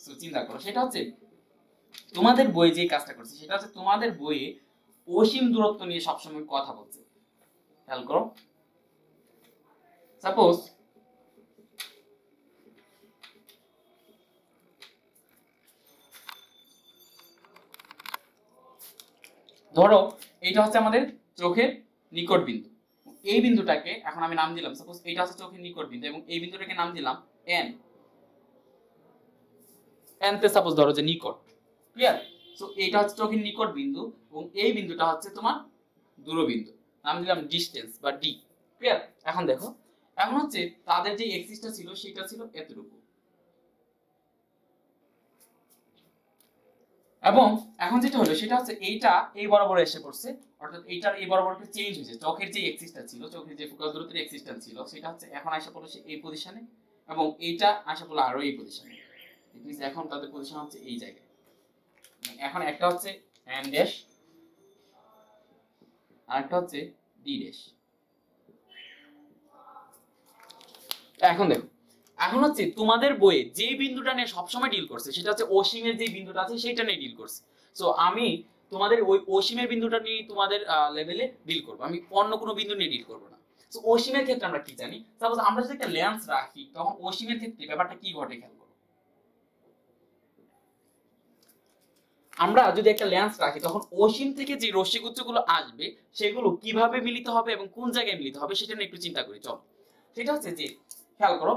তো চিন্তা করো, সেটা হচ্ছে তোমাদের বই যে কাজটা করছে, সেটা হচ্ছে তোমাদের বইয়ে অসীম দূরত্ব নিয়ে সবসময় কথা বলছে। খেয়াল করো। সাপোজ ধরো, এইটা হচ্ছে আমাদের চোখের নিকট বিন্দু। এই বিন্দুটাকে এখন আমি নাম দিলাম সাপোজ এইটা হচ্ছে চোখের নিকট বিন্দু, এবং এই বিন্দুটাকে নাম দিলাম এন এন তে সাপোজ ধরো যে নিকট ক্লিয়ার সো এইটা হচ্ছে চোখের নিকট বিন্দু, এবং এই বিন্দুটা হচ্ছে তোমার দূরবিন্দু। নাম দিলাম ডিস্টেন্স বা ডি ক্লিয়ার এখন দেখো, এখন হচ্ছে তাদের যে এক্সিসটা ছিল, সেটা ছিল এতটুকু। এবং এখন যেটা হলো, সেটা হচ্ছে এইটা এই বরাবর এসে পড়ছে, অর্থাৎ এইটার এই বরাবর চেঞ্জ হয়েছে। চোখের যে এক্সিসটা ছিল, চোখের যে ফোকাস দূরত্বের এক্সিসটা ছিল, সেটা হচ্ছে এখন আসা পড়ছে এই পজিশনে এবং এইটা আসা পড়ল আরও এই পজিশনে এখন তাদের পজিশন হচ্ছে এই জায়গায়। এখন একটা হচ্ছে এম ড্যাশ আর একটা হচ্ছে ডি ড্যাশ এখন দেখো এখন হচ্ছে তোমাদের বইয়ে যে বিন্দুটা নিয়ে সবসময় ডিল করছে, সেটা হচ্ছে অসীমের যে বিন্দুটা আছে সেটা নিয়ে ডিল করছে। সো আমি তোমাদের ওই অসীমের বিন্দুটা নিয়ে তোমাদের লেভেলে ডিল করব। আমি অন্য কোনো বিন্দু নিয়ে ডিল করব না। সো অসীমের ক্ষেত্রে আমরা কি জানি? সাপোজ আমরা যদি একটা লেন্স রাখি, তখন অসীমের ক্ষেত্রে ব্যাপারটা কি ঘটে খেয়াল করো? আমরা যদি একটা লেন্স রাখি, তখন অসীম থেকে যে রশ্মিগুচ্ছগুলো আসবে, সেগুলো কীভাবে মিলিত হবে এবং কোন জায়গায় মিলিত হবে, সেটা নিয়ে একটু চিন্তা করি। চল। সেটা হচ্ছে যে, খেয়াল করো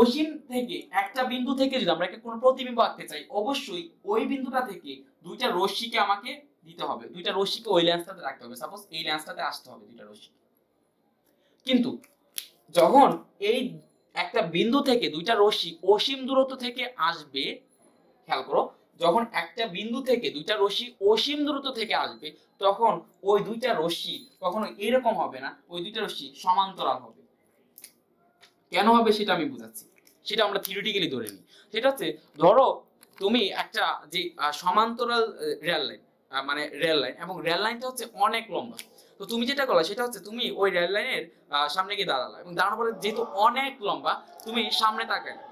অসীম থেকে একটা বিন্দু থেকে যদি আমরা একটা কোনো প্রতিবিম্ব আঁকতে চাই, অবশ্যই ওই বিন্দুটা থেকে দুইটা রশ্মিকে আমাকে দিতে হবে। দুইটা রশ্মিকে ওই লেন্সটাতে রাখতে হবে। সাপোজ এই লেন্সটাতে আসতে হবে দুইটা রশ্মি কিন্তু যখন এই একটা বিন্দু থেকে দুইটা রশ্মি অসীম দূরত্ব থেকে আসবে, খেয়াল করো, যখন একটা বিন্দু থেকে দুইটা রশ্মি অসীম দূরত্ব থেকে আসবে, তখন ওই দুইটা রশ্মি কখনো এরকম হবে না। ওই দুইটা রশ্মি সমান্তরাল হবে। কেন হবে সেটা আমি বুঝাচ্ছি। সেটা আমরা থিওরিটিক্যালি ধরে নিই। সেটা হচ্ছে, ধরো তুমি একটা যে সমান্তরাল রেল লাইন মানে রেল লাইন এবং রেল লাইনটা হচ্ছে অনেক লম্বা। তো তুমি যেটা করলা, সেটা হচ্ছে তুমি ওই রেল লাইনের সামনে গিয়ে দাঁড়ালা, এবং দাঁড়ানোর পরে যেহেতু অনেক লম্বা, তুমি সামনে তাকালে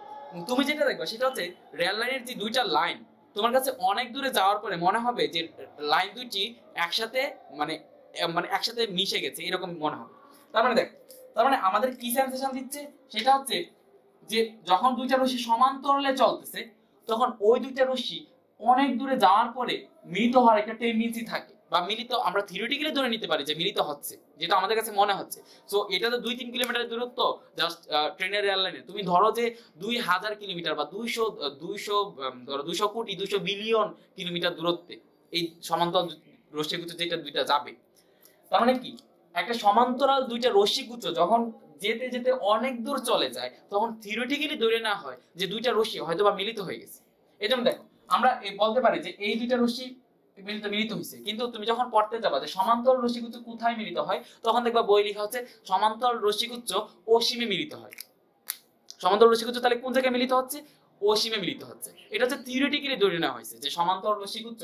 তুমি যেটা দেখবা, সেটা হচ্ছে রেল লাইনের যে দুইটা লাইন তোমার কাছে অনেক দূরে যাওয়ার পরে মনে হবে যে লাইন দুইটি একসাথে মানে মানে একসাথে মিশে গেছে, এরকম মনে হবে। তার মানে দেখ তার মানে আমাদের কি সেন্সেশন দিচ্ছে? সেটা হচ্ছে যে যখন দুইটা রশ্মি সমান্তরালে চলতেছে, তখন ওই দুইটা রশ্মি অনেক দূরে যাওয়ার পরে মিলিত হওয়ার একটা টেন্ডেন্সি থাকে বা মিলিত, আমরা থিওরিটিক্যালি ধরে নিতে পারি যে মিলিত হচ্ছে, যেটা আমাদের কাছে মনে হচ্ছে। সো এটা তো দুই তিন কিলোমিটার দূরত্ব জাস্ট ট্রেনের রেল লাইনে। তুমি ধরো যে দুই হাজার কিলোমিটার বা দুইশো দুইশো ধরো দুইশো কোটি, দুইশো বিলিয়ন কিলোমিটার দূরত্বে এই সমান্তরাল রশ্মিগুচ্ছ যেটা দুইটা যাবে। তার মানে কি? একটা সমান্তরাল দুইটা রশ্মিগুচ্ছ যখন যেতে যেতে অনেক দূর চলে যায়, তখন থিওরিটিক্যালি ধরে না হয় যে দুইটা রশ্মি হয়তো বা মিলিত হয়ে গেছে। এই দেখো, আমরা বলতে পারি যে এই দুইটা রশ্মি মিলিত মিলিত হয়েছে। কিন্তু তুমি যখন পড়তে যাবা যে সমান্তরাল রশ্মিগুচ্ছ কোথায় মিলিত হয়, তখন দেখবা বই লেখা হচ্ছে সমান্তরাল রশ্মিগুচ্ছ অসীমে মিলিত হয়। সমান্তরাল রশ্মিগুচ্ছ তাহলে কোন জায়গায় মিলিত হচ্ছে? অসীমে মিলিত হচ্ছে। এটা হচ্ছে থিওরিটিক্যালি ধরে নেওয়া হয়েছে যে সমান্তরাল রশ্মিগুচ্ছ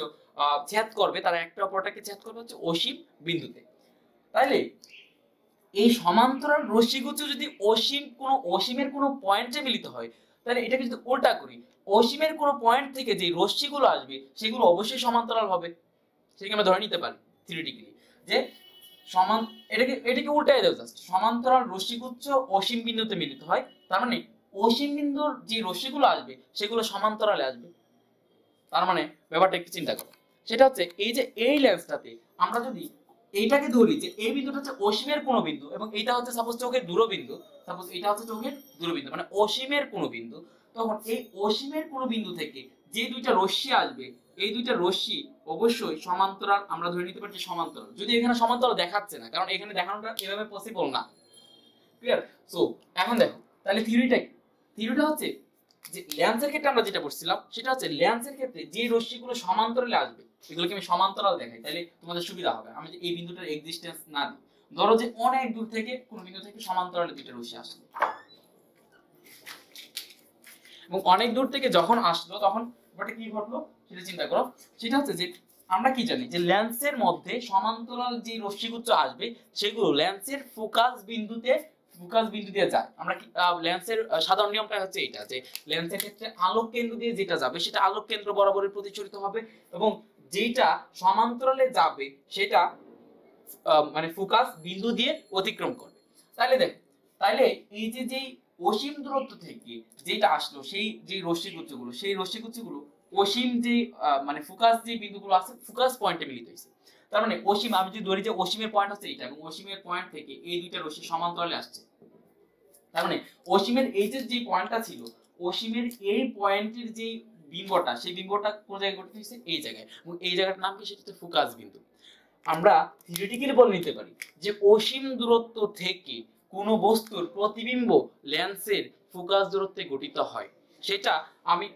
ছেদ করবে, তারা একটা অপরটাকে ছেদ করবে হচ্ছে অসীম বিন্দুতে। তাইলে এই সমান্তরাল রশ্মিগুচ্ছ যদি অসীম কোনো, অসীমের কোনো পয়েন্টে মিলিত হয় তাহলে এটাকে যদি উল্টা করি, অসীমের কোনো পয়েন্ট থেকে যে রশ্মিগুলো আসবে, সেগুলো অবশ্যই সমান্তরাল হবে। সেটাকে আমরা ধরে নিতে পারি থিওরিটিক্যালি যে সমান, এটাকে এটাকে উল্টাই দেওয়া যাচ্ছে সমান্তরাল রশ্মিগুচ্ছ অসীম বিন্দুতে মিলিত হয়, তার মানে অসীম বিন্দুর যে রশ্মিগুলো আসবে, সেগুলো সমান্তরালে আসবে। তার মানে ব্যাপারটা একটু চিন্তা করো। সেটা হচ্ছে এই যে এই লেন্সটাতে আমরা যদি এইটাকে ধরি যে এই বিন্দুটা হচ্ছে অসীমের কোনো বিন্দু এবং এইটা হচ্ছে সাপোজ চোখের দূরবিন্দু সাপোজ এটা হচ্ছে চোখের দূরবিন্দু মানে অসীমের কোনো বিন্দু। তখন এই অসীমের কোনো বিন্দু থেকে যে দুইটা রশ্মি আসবে, এই দুইটা রশ্মি অবশ্যই সমান্তরাল, আমরা ধরে নিতে পারছি সমান্তরাল। যদি এখানে সমান্তরাল দেখাচ্ছে না, কারণ এখানে দেখানোটা এভাবে পসিবল না। ক্লিয়ার সো এখন দেখো, তাহলে থিওরিটা কি? থিওরিটা হচ্ছে যে ল্যান্সের ক্ষেত্রে আমরা যেটা পড়ছিলাম, সেটা হচ্ছে ল্যান্সের ক্ষেত্রে যে রশ্মিগুলো সমান্তরালে আসবে এগুলোকে আমি সমান্তরাল দেখাই তাহলে তোমাদের সুবিধা হবে। আমি যে এই বিন্দুটার এক্সিস্টেন্স না দিই, ধরো যে অনেক দূর থেকে কোন বিন্দু থেকে সমান্তরালে দুইটা রশ্মি আসলো। এবং অনেক দূর থেকে যখন আসলো, তখন ব্যাপারটা কি ঘটলো সেটা চিন্তা করো। সেটা হচ্ছে যে আমরা কি জানি যে লেন্সের মধ্যে সমান্তরাল যে রশ্মিগুচ্ছ আসবে, সেগুলো লেন্সের ফোকাস বিন্দুতে ফোকাস বিন্দু দিয়ে যায়। আমরা কি লেন্সের সাধারণ নিয়মটা হচ্ছে এটা যে লেন্সের ক্ষেত্রে আলোক কেন্দ্র দিয়ে যেটা যাবে, সেটা আলোক কেন্দ্র বরাবরই প্রতিসরিত হবে এবং যেটা সমান্তরালে যাবে, সেটা মানে ফোকাস বিন্দু দিয়ে অতিক্রম করবে। তাহলে দেখ তাহলে এই যে যেই অসীম দূরত্ব থেকে যেটা আসলো, সেই যে রশ্মিগুচ্ছগুলো, সেই রশ্মিগুচ্ছগুলো অসীম যে মানে ফোকাস যে বিন্দুগুলো আছে, ফোকাস পয়েন্টে মিলিত হয়েছে। তার মানে অসীম, আমি যদি ধরি যে অসীমের পয়েন্ট হচ্ছে এইটা, এবং অসীমের পয়েন্ট থেকে এই দুইটা রশ্মি সমান্তরালে আসছে। তার মানে অসীমের এই যে পয়েন্টটা ছিল, অসীমের এই পয়েন্টের যে বিম্বটা, সেই বিম্বটা কোন জায়গায় গঠিত হয়েছে? এই জায়গায়। এবং এই জায়গাটার নাম কি? সেটা হচ্ছে ফোকাস বিন্দু। আমরা থিওরিটিক্যালি বলে নিতে পারি যে অসীম দূরত্ব থেকে কোনো বস্তুর প্রতিবিম্ব লেন্সের ফোকাস দূরত্বে গঠিত হয়। সেটা আমি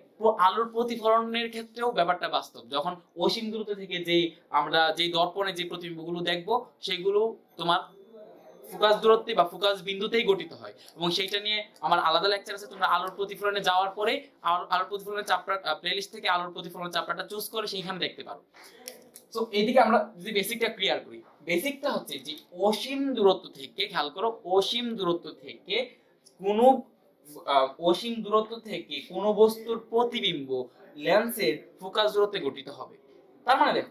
আলোর প্রতিফলনের ক্ষেত্রেও ব্যাপারটা বাস্তব। যখন অসীম দূরত্ব থেকে যে আমরা যে দর্পণে যে প্রতিবিম্বগুলো দেখব, সেগুলো তোমার ফোকাস দূরত্বে বা ফোকাস বিন্দুতেই গঠিত হয়। এবং সেইটা নিয়ে আমার আলাদা লেকচার আছে, তোমরা আলোর প্রতিফলনে যাওয়ার পরে আলো- আলোর প্রতিফলনের চ্যাপ্টার প্লেলিস্ট থেকে আলোর প্রতিফলনের চ্যাপ্টারটা চুজ করে সেইখানে দেখতে পারো। সো এইদিকে আমরা যদি বেসিকটা ক্লিয়ার করি বেসিকটা হচ্ছে যে অসীম দূরত্ব থেকে, খেয়াল করো, অসীম দূরত্ব থেকে কোনো অসীম দূরত্ব থেকে কোনো বস্তুর প্রতিবিম্ব লেন্সের ফোকাস দূরত্বে গঠিত হবে। তার মানে দেখো,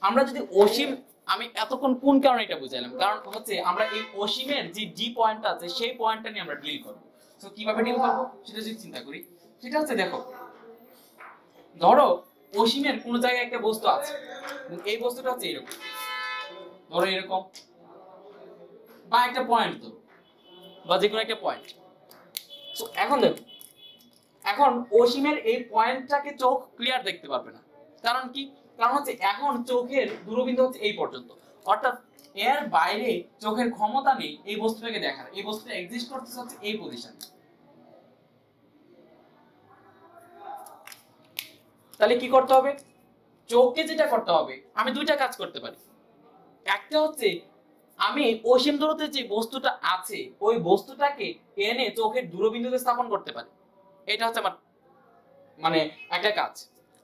আমরা যদি অসীম আমি এতক্ষণ কোন কারণে এটা বুঝাইলাম? কারণ হচ্ছে আমরা এই অসীমের যে জি পয়েন্টটা আছে, সেই পয়েন্টটা নিয়ে আমরা ডিল করব। তো কীভাবে ডিল করব? সেটা যদি চিন্তা করি, সেটা হচ্ছে দেখো, ধরো অসীমের কোন জায়গায় একটা বস্তু আছে এই বস্তুটা হচ্ছে এরকম। ধরো এরকম, বা একটা পয়েন্ট তো বা যে কোনো একটা পয়েন্ট তো এখন দেখো, এখন অসীমের এই পয়েন্টটাকে চোখ ক্লিয়ার দেখতে পারবে না। কারণ কি? কারণ হচ্ছে এখন চোখের দূরবিন্দু হচ্ছে এই পর্যন্ত। অর্থাৎ এর বাইরে চোখের ক্ষমতা নেই এই বস্তুটাকে দেখার। এই বস্তুটা এক্সিস্ট করতেছে হচ্ছে এই পজিশনে তাহলে কি করতে হবে? চোখকে যেটা করতে হবে, আমি দুইটা কাজ করতে পারি। একটা হচ্ছে, আমি অসীম দূরত্বে যে বস্তুটা আছে, ওই বস্তুটাকে এনে চোখের দূরবিন্দুতে স্থাপন করতে পারি। এটা হচ্ছে আমার মানে একটা কাজ।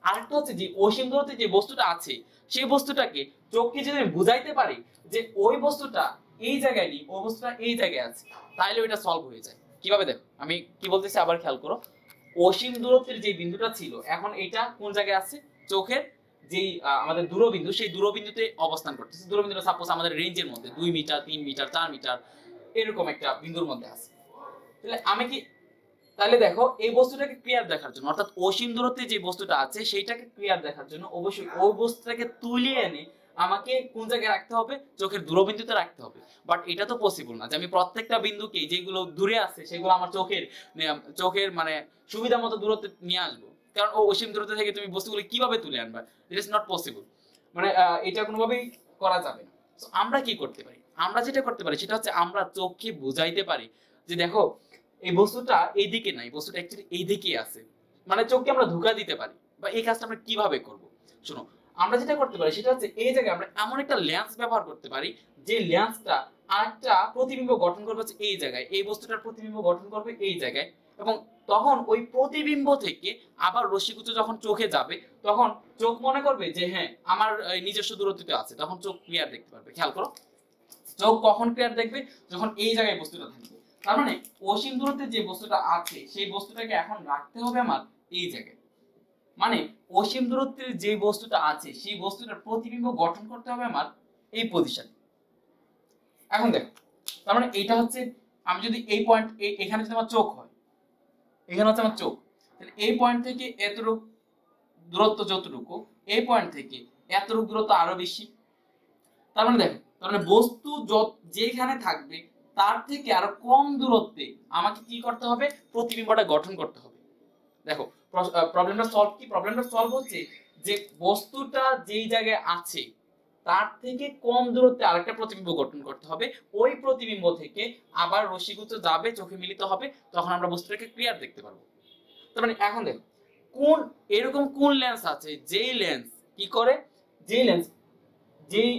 আরেকটা হচ্ছে যে অসীম দূরত্বে যে বস্তুটা আছে, সেই বস্তুটাকে চোখকে যদি আমি বুঝাইতে পারি যে ওই বস্তুটা এই জায়গায় নেই, ওই বস্তুটা এই জায়গায় আছে, তাহলে ওইটা সলভ হয়ে যায়। কীভাবে দেখো? আমি কি বলতেছি আবার খেয়াল করো। অসীম দূরত্বের যে বিন্দুটা ছিল, এখন এটা কোন জায়গায় আছে? চোখের যেই আমাদের দূরবিন্দু, সেই দূরবিন্দুতে অবস্থান করতেছে। দূরবিন্দুটা সাপোজ আমাদের রেঞ্জের মধ্যে, দুই মিটার তিন মিটার চার মিটার এরকম একটা বিন্দুর মধ্যে আছে। তাহলে আমি কি তাহলে দেখো, এই বস্তুটাকে ক্লিয়ার দেখার জন্য, অর্থাৎ অসীম দূরত্বে যে বস্তুটা আছে, সেইটাকে ক্লিয়ার দেখার জন্য অবশ্যই ওই বস্তুটাকে তুলিয়ে এনে আমাকে কোন জায়গায় রাখতে হবে? চোখের দূরবিন্দুতে রাখতে হবে। বাট এটা তো পসিবল না যে আমি প্রত্যেকটা বিন্দুকে যেগুলো দূরে আছে, সেগুলো আমার চোখের চোখের মানে সুবিধা মতো দূরত্বে নিয়ে আসব। কারণ ও অসীম দূরত্ব থেকে তুমি বস্তুগুলো কীভাবে তুলে আনবা? ইট ইজ নট পসিবল মানে এটা কোনোভাবেই করা যাবে না। আমরা কি করতে পারি? আমরা যেটা করতে পারি সেটা হচ্ছে আমরা চোখকে বুঝাইতে পারি। যে দেখো এই বস্তুটা এইদিকে নাই, বস্তুটা অ্যাকচুয়ালি এইদিকে আছে। মানে চোখকে আমরা ধোকা দিতে পারি, বা এই কাজটা আমরা কীভাবে করব? শোনো, আমরা যেটা করতে পারি সেটা হচ্ছে এই জায়গায় আমরা এমন একটা লেন্স ব্যবহার করতে পারি, যে লেন্সটা আরেকটা প্রতিবিম্ব গঠন করবে হচ্ছে এই জায়গায়। এই বস্তুটার প্রতিবিম্ব গঠন করবে এই জায়গায়। এবং তখন ওই প্রতিবিম্ব থেকে আবার রশ্মিকুচ যখন চোখে যাবে, তখন চোখ মনে করবে যে হ্যাঁ আমার নিজস্ব দূরত্বে আছে। তখন চোখ ক্লিয়ার দেখতে পারবে। খেয়াল করো, চোখ কখন ক্লিয়ার দেখবে? যখন এই জায়গায় বস্তুটা থাকবে। তার মানে অসীম দূরত্বে যে বস্তুটা আছে, সেই বস্তুটাকে এখন রাখতে হবে আমার এই জায়গায়। মানে অসীম দূরত্বের যে বস্তুটা আছে, সেই বস্তুটার প্রতিবিম্ব গঠন করতে হবে আমার এই পজিশনে এখন দেখো, তার মানে এইটা হচ্ছে আমি যদি এই পয়েন্ট এখানে যদি আমার চোখ হয়, এখানে হচ্ছে আমার চোখ, তাহলে এই পয়েন্ট থেকে এতটুকু দূরত্ব যতটুকু, এই পয়েন্ট থেকে এতটুকু দূরত্ব আরও বেশি। তার মানে দেখো, তার মানে বস্তু যেখানে থাকবে তার থেকে আরও কম দূরত্বে আমাকে কি করতে হবে? প্রতিবিম্বটা গঠন করতে হবে। দেখো প্রবলেমটা সলভ কি? প্রবলেমটা সলভ হচ্ছে যে বস্তুটা যেই জায়গায় আছে, তার থেকে কম দূরত্বে আরেকটা প্রতিবিম্ব গঠন করতে হবে। ওই প্রতিবিম্ব থেকে আবার রশ্মিগুচ্ছ যাবে, চোখে মিলিত হবে, তখন আমরা বস্তুটাকে ক্লিয়ার দেখতে পারব। তার মানে এখন দেখো, কোন, এরকম কোন লেন্স আছে? যেই লেন্স কি করে? যেই লেন্স যেই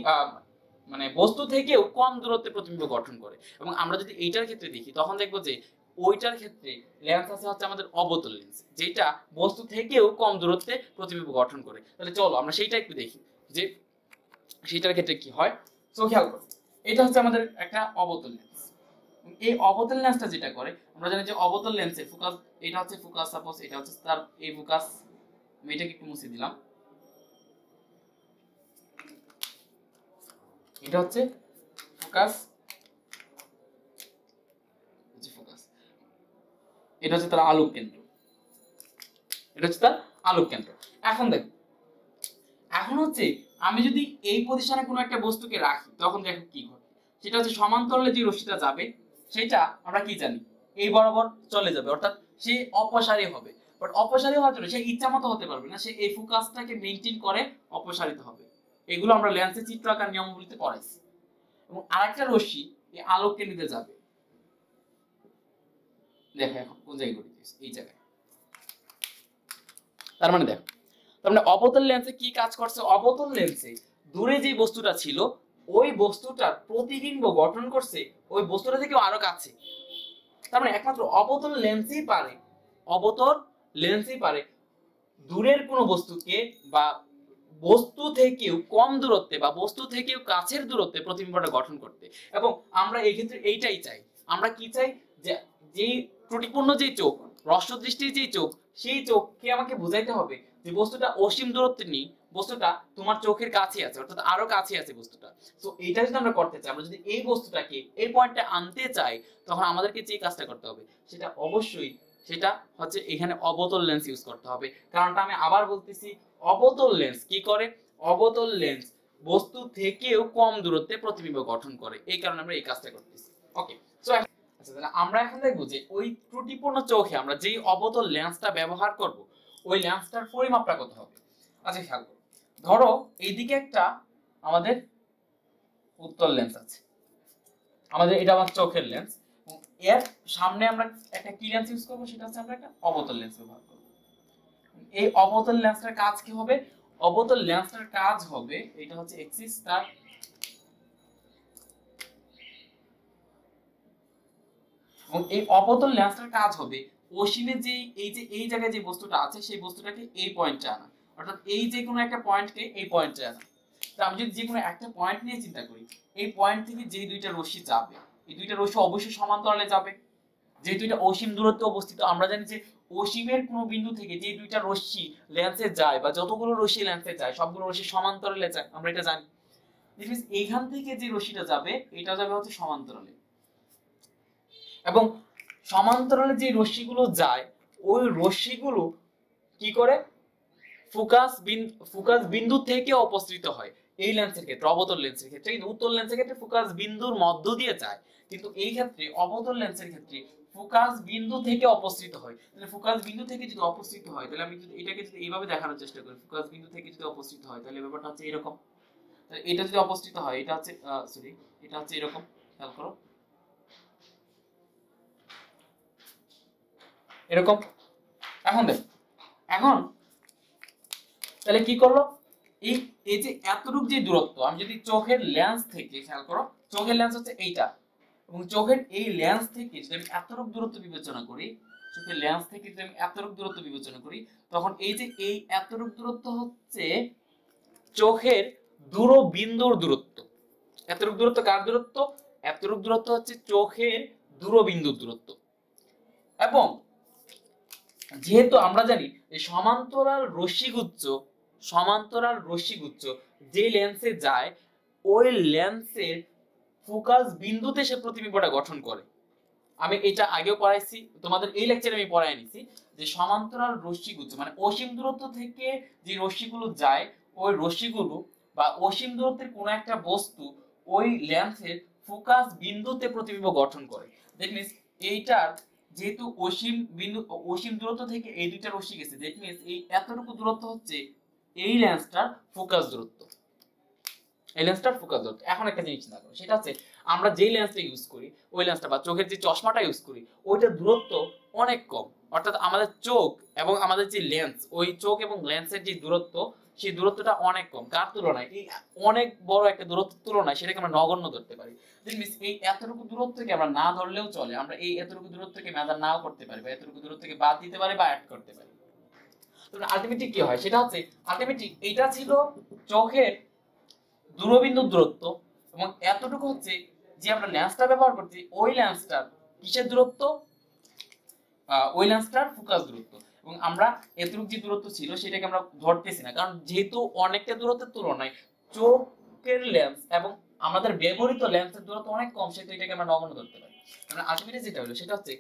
মানে বস্তু থেকেও কম দূরত্বে প্রতিবিম্ব গঠন করে। এবং আমরা যদি এইটার ক্ষেত্রে দেখি, তখন দেখব যে ওইটার ক্ষেত্রে লেন্স আছে হচ্ছে আমাদের অবতল লেন্স যেটা বস্তু থেকেও কম দূরত্বে প্রতিবিম্ব গঠন করে। তাহলে চলো আমরা সেইটা একটু দেখি যে সেইটার ক্ষেত্রে কি হয়। সো খেয়াল করো, এটা হচ্ছে আমাদের একটা অবতল লেন্স এই অবতল লেন্সটা যেটা করে, আমরা জানি যে অবতল লেন্সের ফোকাস এটা হচ্ছে ফোকাস সাপোজ এটা হচ্ছে তার এই ফোকাস আমি এটাকে একটু মুছে দিলাম। এটা হচ্ছে ফোকাস ফোকাস এটা হচ্ছে তার আলোক কেন্দ্র। এটা হচ্ছে তার আলোক কেন্দ্র। এখন দেখো। এখন হচ্ছে আমি যদি এই পজিশনে কোনো একটা বস্তুকে রাখি, তখন দেখো কি ঘটে। সেটা হচ্ছে সমান্তরালে যে রশ্মিটা যাবে, সেটা আমরা কি জানি? এই বরাবর চলে যাবে। অর্থাৎ সে অপসারী হবে। বাট অপসারী হওয়ার জন্য সে ইচ্ছা মতো হতে পারবে না। সে এই ফোকাসটাকে মেনটেন করে অপসারিত হবে। এগুলো আমরা লেন্সের চিত্র আকার নিয়মাবলীতে পড়াইছি এবং আরেকটা রশ্মি এই আলোককে নিতে যাবে। দেখো এখন কোন জায়গায় এই জায়গায়। তার মানে দেখো, তার মানে অবতল লেন্সে কি কাজ করছে? অবতল লেন্সে দূরে যে বস্তুটা ছিল, ওই বস্তুটার প্রতিবিম্ব গঠন করছে, ওই বস্তুটা থেকেও আরও কাছে। তার মানে একমাত্র অবতল লেন্সই পারে, অবতল লেন্সই পারে দূরের কোনো বস্তুকে বা বস্তু থেকেও কম দূরত্বে বা বস্তু থেকেও কাছের দূরত্বে প্রতিবিম্বটা গঠন করতে। এবং আমরা এই ক্ষেত্রে এইটাই চাই। আমরা কি চাই? যে ত্রুটিপূর্ণ যে চোখ রস্য দৃষ্টির যে চোখ, সেই চোখকে আমাকে বুঝাইতে হবে যে বস্তুটা অসীম দূরত্বে নেই, বস্তুটা তোমার চোখের কাছে আছে, অর্থাৎ আরও কাছে আছে বস্তুটা। তো এইটা যদি আমরা করতে চাই, আমরা যদি এই বস্তুটাকে, এই পয়েন্টটা আনতে চাই, তখন আমাদেরকে যে কাজটা করতে হবে, সেটা অবশ্যই সেটা হচ্ছে এখানে অবতল লেন্স ইউজ করতে হবে। কারণটা আমি আবার বলতেছি, অবতল লেন্স কি করে? অবতল লেন্স বস্তু থেকেও কম দূরত্বে প্রতিবিম্ব গঠন করে। এই কারণে আমরা এই কাজটা করতেছি। ওকে সো আচ্ছা তাহলে আমরা এখন দেখব যে ওই ত্রুটিপূর্ণ চোখে আমরা যেই অবতল লেন্সটা ব্যবহার করব, ওই লেন্সটার পরিমাপটা কত হবে? আচ্ছা খেয়াল করো। ধরো, এইদিকে একটা আমাদের উত্তল লেন্স আছে। আমাদের, এটা আমার চোখের লেন্স এর সামনে আমরা একটা কি লেন্স ইউজ করব? সেটা হচ্ছে আমরা একটা অবতল লেন্স ব্যবহার করব। এই অবতল লেন্সটার কাজ কি হবে? অবতল লেন্সটার কাজ হবে, এটা হচ্ছে এক্সিস তার এবং এই অবতল লেন্সটার কাজ হবে অসীমে যে এই যে, এই জায়গায় যে বস্তুটা আছে, সেই বস্তুটাকে এই পয়েন্টে আনা। অর্থাৎ এই যে কোনো একটা পয়েন্টকে এই পয়েন্টে আনা। তো আমি যদি যে কোনো একটা পয়েন্ট নিয়ে চিন্তা করি, এই পয়েন্ট থেকে যে দুইটা রশ্মি যাবে এই দুইটা রশ্মি অবশ্যই সমান্তরালে যাবে। যেহেতু এটা অসীম দূরত্বে অবস্থিত, আমরা জানি যে অসীমের কোনো বিন্দু থেকে যে দুইটা রশ্মি লেন্সে যায় বা যতগুলো রশ্মি লেন্সে যায়, সবগুলো রশ্মি সমান্তরালে যায়, আমরা এটা জানি। এইখান থেকে যে রশ্মিটা যাবে, এটা যাবে হচ্ছে সমান্তরালে। এবং সমান্তরালে যে রশ্মিগুলো যায়, ওই রশ্মিগুলো কি করে? ফোকাস বিন্দু ফোকাস বিন্দু থেকে অপসৃত হয়, এই লেন্সের ক্ষেত্রে, অবতল লেন্সের ক্ষেত্রে। কিন্তু উত্তল লেন্সের ক্ষেত্রে ফোকাস বিন্দুর মধ্য দিয়ে যায়। কিন্তু এই ক্ষেত্রে, অবতল লেন্সের ক্ষেত্রে ফোকাস বিন্দু থেকে অপসৃত হয়। তাহলে ফোকাস বিন্দু থেকে যদি অপসৃত হয়, তাহলে আমি যদি এটাকে যদি এইভাবে দেখানোর চেষ্টা করি ফোকাস বিন্দু থেকে যদি অপসৃত হয়, তাহলে ব্যাপারটা হচ্ছে এরকম। এটা যদি অপসৃত হয়, এটা হচ্ছে সরি এটা হচ্ছে এরকম, খেয়াল করো। এরকম। এখন দেখ, এখন তাহলে কি করল? এই এই যে এতটুক যে দূরত্ব, আমি যদি চোখের লেন্স থেকে, খেয়াল করো, চোখের লেন্স হচ্ছে এইটা। এবং চোখের এই লেন্স থেকে যদি আমি এতটুক দূরত্ব বিবেচনা করি, চোখের লেন্স থেকে যদি আমি এতটুক দূরত্ব বিবেচনা করি, তখন এই যে এই এতটুক দূরত্ব হচ্ছে চোখের দূরবিন্দুর দূরত্ব। এতটুক দূরত্ব কার দূরত্ব? এতটুক দূরত্ব হচ্ছে চোখের দূরবিন্দুর দূরত্ব। এবং যেহেতু আমরা জানি যে সমান্তরাল রশ্মিগুচ্ছ সমান্তরাল রশ্মিগুচ্ছ যে লেন্সে যায়, ওই লেন্সের ফোকাস বিন্দুতে সে প্রতিবিম্বটা গঠন করে। আমি এটা আগেও পড়াইছি, তোমাদের এই লেকচারে আমি পড়াই নিছি যে সমান্তরাল রশ্মিগুচ্ছ মানে অসীম দূরত্ব থেকে যে রশ্মিগুলো যায়, ওই রশ্মিগুলো বা অসীম দূরত্বের কোনো একটা বস্তু ওই লেন্সের ফোকাস বিন্দুতে প্রতিবিম্ব গঠন করে। দ্যাট মিনস এইটার যেহেতু অসীম বিন্দু, অসীম দূরত্ব থেকে এই দুইটা রশ্মি গেছে দ্যাট মিনস এই এতটুকু দূরত্ব হচ্ছে এই লেন্সটার ফোকাস দূরত্ব। এই লেন্সটার ফোকাস দূরত্ব এখন একটা জিনিস চিন্তা করো, সেটা হচ্ছে আমরা যেই লেন্সটা ইউজ করি, ওই লেন্সটা বা চোখের যে চশমাটা ইউজ করি, ওইটার দূরত্ব অনেক কম। অর্থাৎ আমাদের চোখ এবং আমাদের যে লেন্স ওই চোখ এবং লেন্সের যে দূরত্ব, সেই দূরত্বটা অনেক কম। কার তুলনায়? এই অনেক বড় একটা দূরত্বের তুলনায় সেটাকে আমরা নগণ্য ধরতে পারি। এই এতটুকু দূরত্বকে আমরা না ধরলেও চলে, আমরা এই এতটুকু দূরত্বকে মেজার নাও করতে পারি বা এতটুকু দূরত্বকে বাদ দিতে পারি বা অ্যাড করতে পারি। আলটিমেটলি কি হয়? সেটা হচ্ছে আলটিমেটলি এটা ছিল চোখের দূরবিন্দুর দূরত্ব এবং এতটুকু হচ্ছে যে আমরা ল্যান্সটা ব্যবহার করছি, ওই লেন্সটার কিসের দূরত্ব? ওই লেন্সটার ফোকাস দূরত্ব। এবং আমরা এতটুকু যে দূরত্ব ছিল সেটাকে আমরা ধরতেছি না, কারণ যেহেতু অনেকটা দূরত্বের তুলনায় চোখের লেন্স এবং আমাদের ব্যবহৃত লেন্সের দূরত্ব অনেক কম, সেহেতু এটাকে আমরা নগণ্য ধরতে পারি। আমরা আলটিমেটলি যেটা হলো সেটা হচ্ছে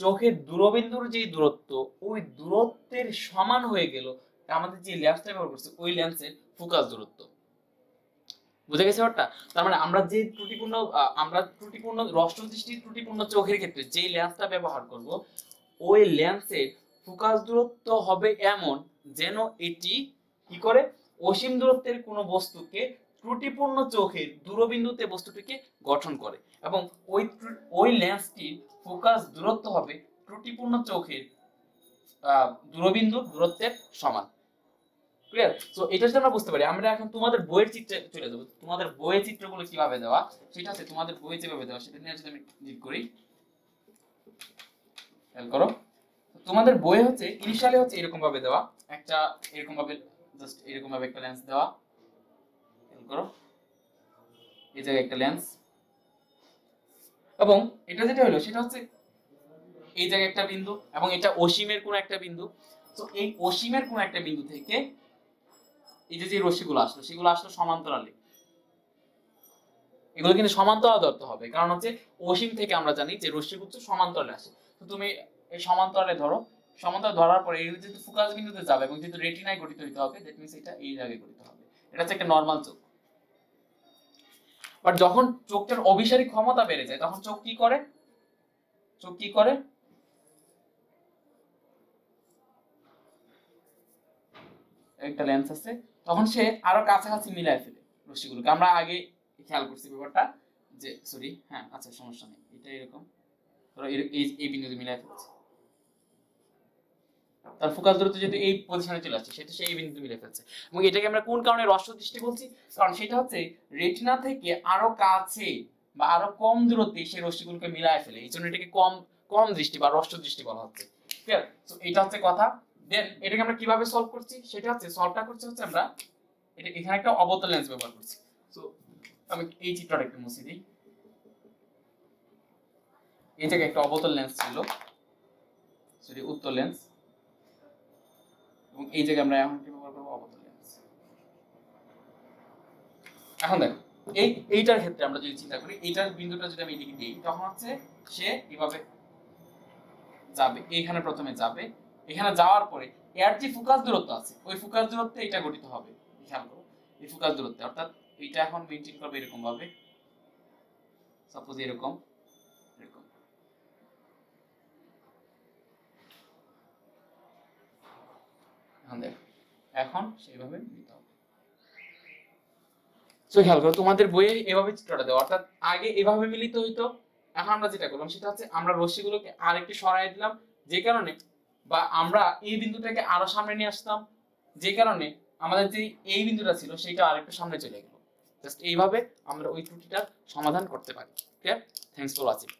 চোখের দূরবিন্দুর যে দূরত্ব, ওই দূরত্বের সমান হয়ে গেল আমাদের যে লেন্সটা ব্যবহার করছে, ওই ল্যান্সের ফোকাস দূরত্ব। বুঝে গেছে ব্যাপারটা? তার মানে আমরা যে ত্রুটিপূর্ণ আমরা ত্রুটিপূর্ণ রস্ত্র দৃষ্টির ত্রুটিপূর্ণ চোখের ক্ষেত্রে যে লেন্সটা ব্যবহার করব, ওই লেন্সের ফোকাস দূরত্ব হবে এমন যেন এটি কি করে? অসীম দূরত্বের কোনো বস্তুকে, ত্রুটিপূর্ণ চোখের দূরবিন্দুতে বস্তুটিকে গঠন করে এবং ওই ওই লেন্সটির ফোকাস দূরত্ব হবে ত্রুটিপূর্ণ চোখের দূরবিন্দুর দূরত্বের সমান। ক্লিয়ার সো এটা যদি আমরা বুঝতে পারি, আমরা এখন তোমাদের বইয়ের চিত্রে চলে যাব। তোমাদের বইয়ের চিত্রগুলো কীভাবে দেওয়া? সেটা হচ্ছে তোমাদের বইয়ে যেভাবে দেওয়া, সেটা নিয়ে যদি আমি ক্লিক করি। খেয়াল করো। তোমাদের বইয়ে হচ্ছে ইনিশিয়ালি হচ্ছে এরকম ভাবে দেওয়া। একটা এরকম ভাবে জাস্ট এরকম ভাবে একটা লেন্স দেওয়া। খেয়াল করো। এই জায়গায় একটা লেন্স এবং এটা যেটা হলো, সেটা হচ্ছে এই জায়গায় একটা বিন্দু এবং এটা অসীমের কোন একটা বিন্দু। তো এই অসীমের কোন একটা বিন্দু থেকে এই যে যে রশ্মিগুলো আসলো, সেগুলো আসলো সমান্তরালে। এগুলো কিন্তু সমান্তরাল ধরতে হবে। কারণ হচ্ছে, অসীম থেকে আমরা জানি যে রশ্মিগুচ্ছ সমান্তরালে আসে। তো তুমি এই সমান্তরালে ধরো। সমান্তরাল ধরার পরে এই যেহেতু ফোকাস বিন্দুতে যাবে এবং যেহেতু রেটিনায় গঠিত হইতে হবে দ্যাট মিনস এটা এই জায়গায় গঠিত হবে। এটা হচ্ছে একটা নর্মাল চোখ। বাট যখন চোখটার অভিসারী ক্ষমতা বেড়ে যায়, তখন চোখ কি করে? চোখ কি করে? একটা লেন্স আছে। তখন সে আরও কাছাকাছি মিলাই ফেলে রশ্মিগুলোকে আমরা আগে খেয়াল করছি ব্যাপারটা যে সরি হ্যাঁ আচ্ছা সমস্যা নেই। এটা এরকম। এই বিন্দুতে ফেলছে। তার ফোকাস দূরত্ব যেহেতু এই পজিশনে চলে আসছে সেটা সে এই বিন্দুতে মিলে ফেলছে। এবং এটাকে আমরা কোন কারণে রস্য দৃষ্টি বলছি? কারণ সেটা হচ্ছে রেটিনা থেকে আরও কাছে বা আরও কম দূরত্বে সেই রশ্মিগুলোকে মিলায় ফেলে। এই জন্য এটাকে কম কম দৃষ্টি বা রস্য দৃষ্টি বলা হচ্ছে। ক্লিয়ার তো এটা হচ্ছে কথা। দেন এটাকে আমরা কীভাবে সলভ করছি? সেটা হচ্ছে সলভটা করছি হচ্ছে আমরা, এটা এখানে একটা অবতল লেন্স ব্যবহার করছি। সো আমি এই চিত্রটা একটু মুছে দিই। এই জায়গায় একটা অবতল লেন্স ছিল সরি উত্তল লেন্স এবং এই জায়গায় আমরা এমন কি ব্যবহার করব? অবতল লেন্স এখন দেখো, এই, এইটার ক্ষেত্রে আমরা যদি চিন্তা করি, এইটার বিন্দুটা যদি আমি এদিকে দিই, তখন হচ্ছে সে এভাবে যাবে এইখানে প্রথমে যাবে এখানে যাওয়ার পরে এর যে ফোকাস দূরত্ব আছে, ওই ফোকাস দূরত্বে এটা গঠিত হবে। খেয়াল করো, এই ফোকাস দূরত্বে, অর্থাৎ এইটা এখন মেনটেন করবে এরকম ভাবে সাপোজ এরকম এরকম। এখন সেইভাবে নিতে হবে। খেয়াল করো, তোমাদের বইয়ে এভাবে চিত্রটা দেওয়া, অর্থাৎ আগে এভাবে মিলিত হইতো। এখন আমরা যেটা করলাম, সেটা হচ্ছে আমরা রশ্মিগুলোকে আরেকটু সরাই দিলাম, যে কারণে বা আমরা এই বিন্দুটাকে আরও সামনে নিয়ে আসতাম, যে কারণে আমাদের যে এই বিন্দুটা ছিল সেটা আরেকটু সামনে চলে গেল। জাস্ট এইভাবে আমরা ওই ত্রুটিটার সমাধান করতে পারি। Clear thanks for watching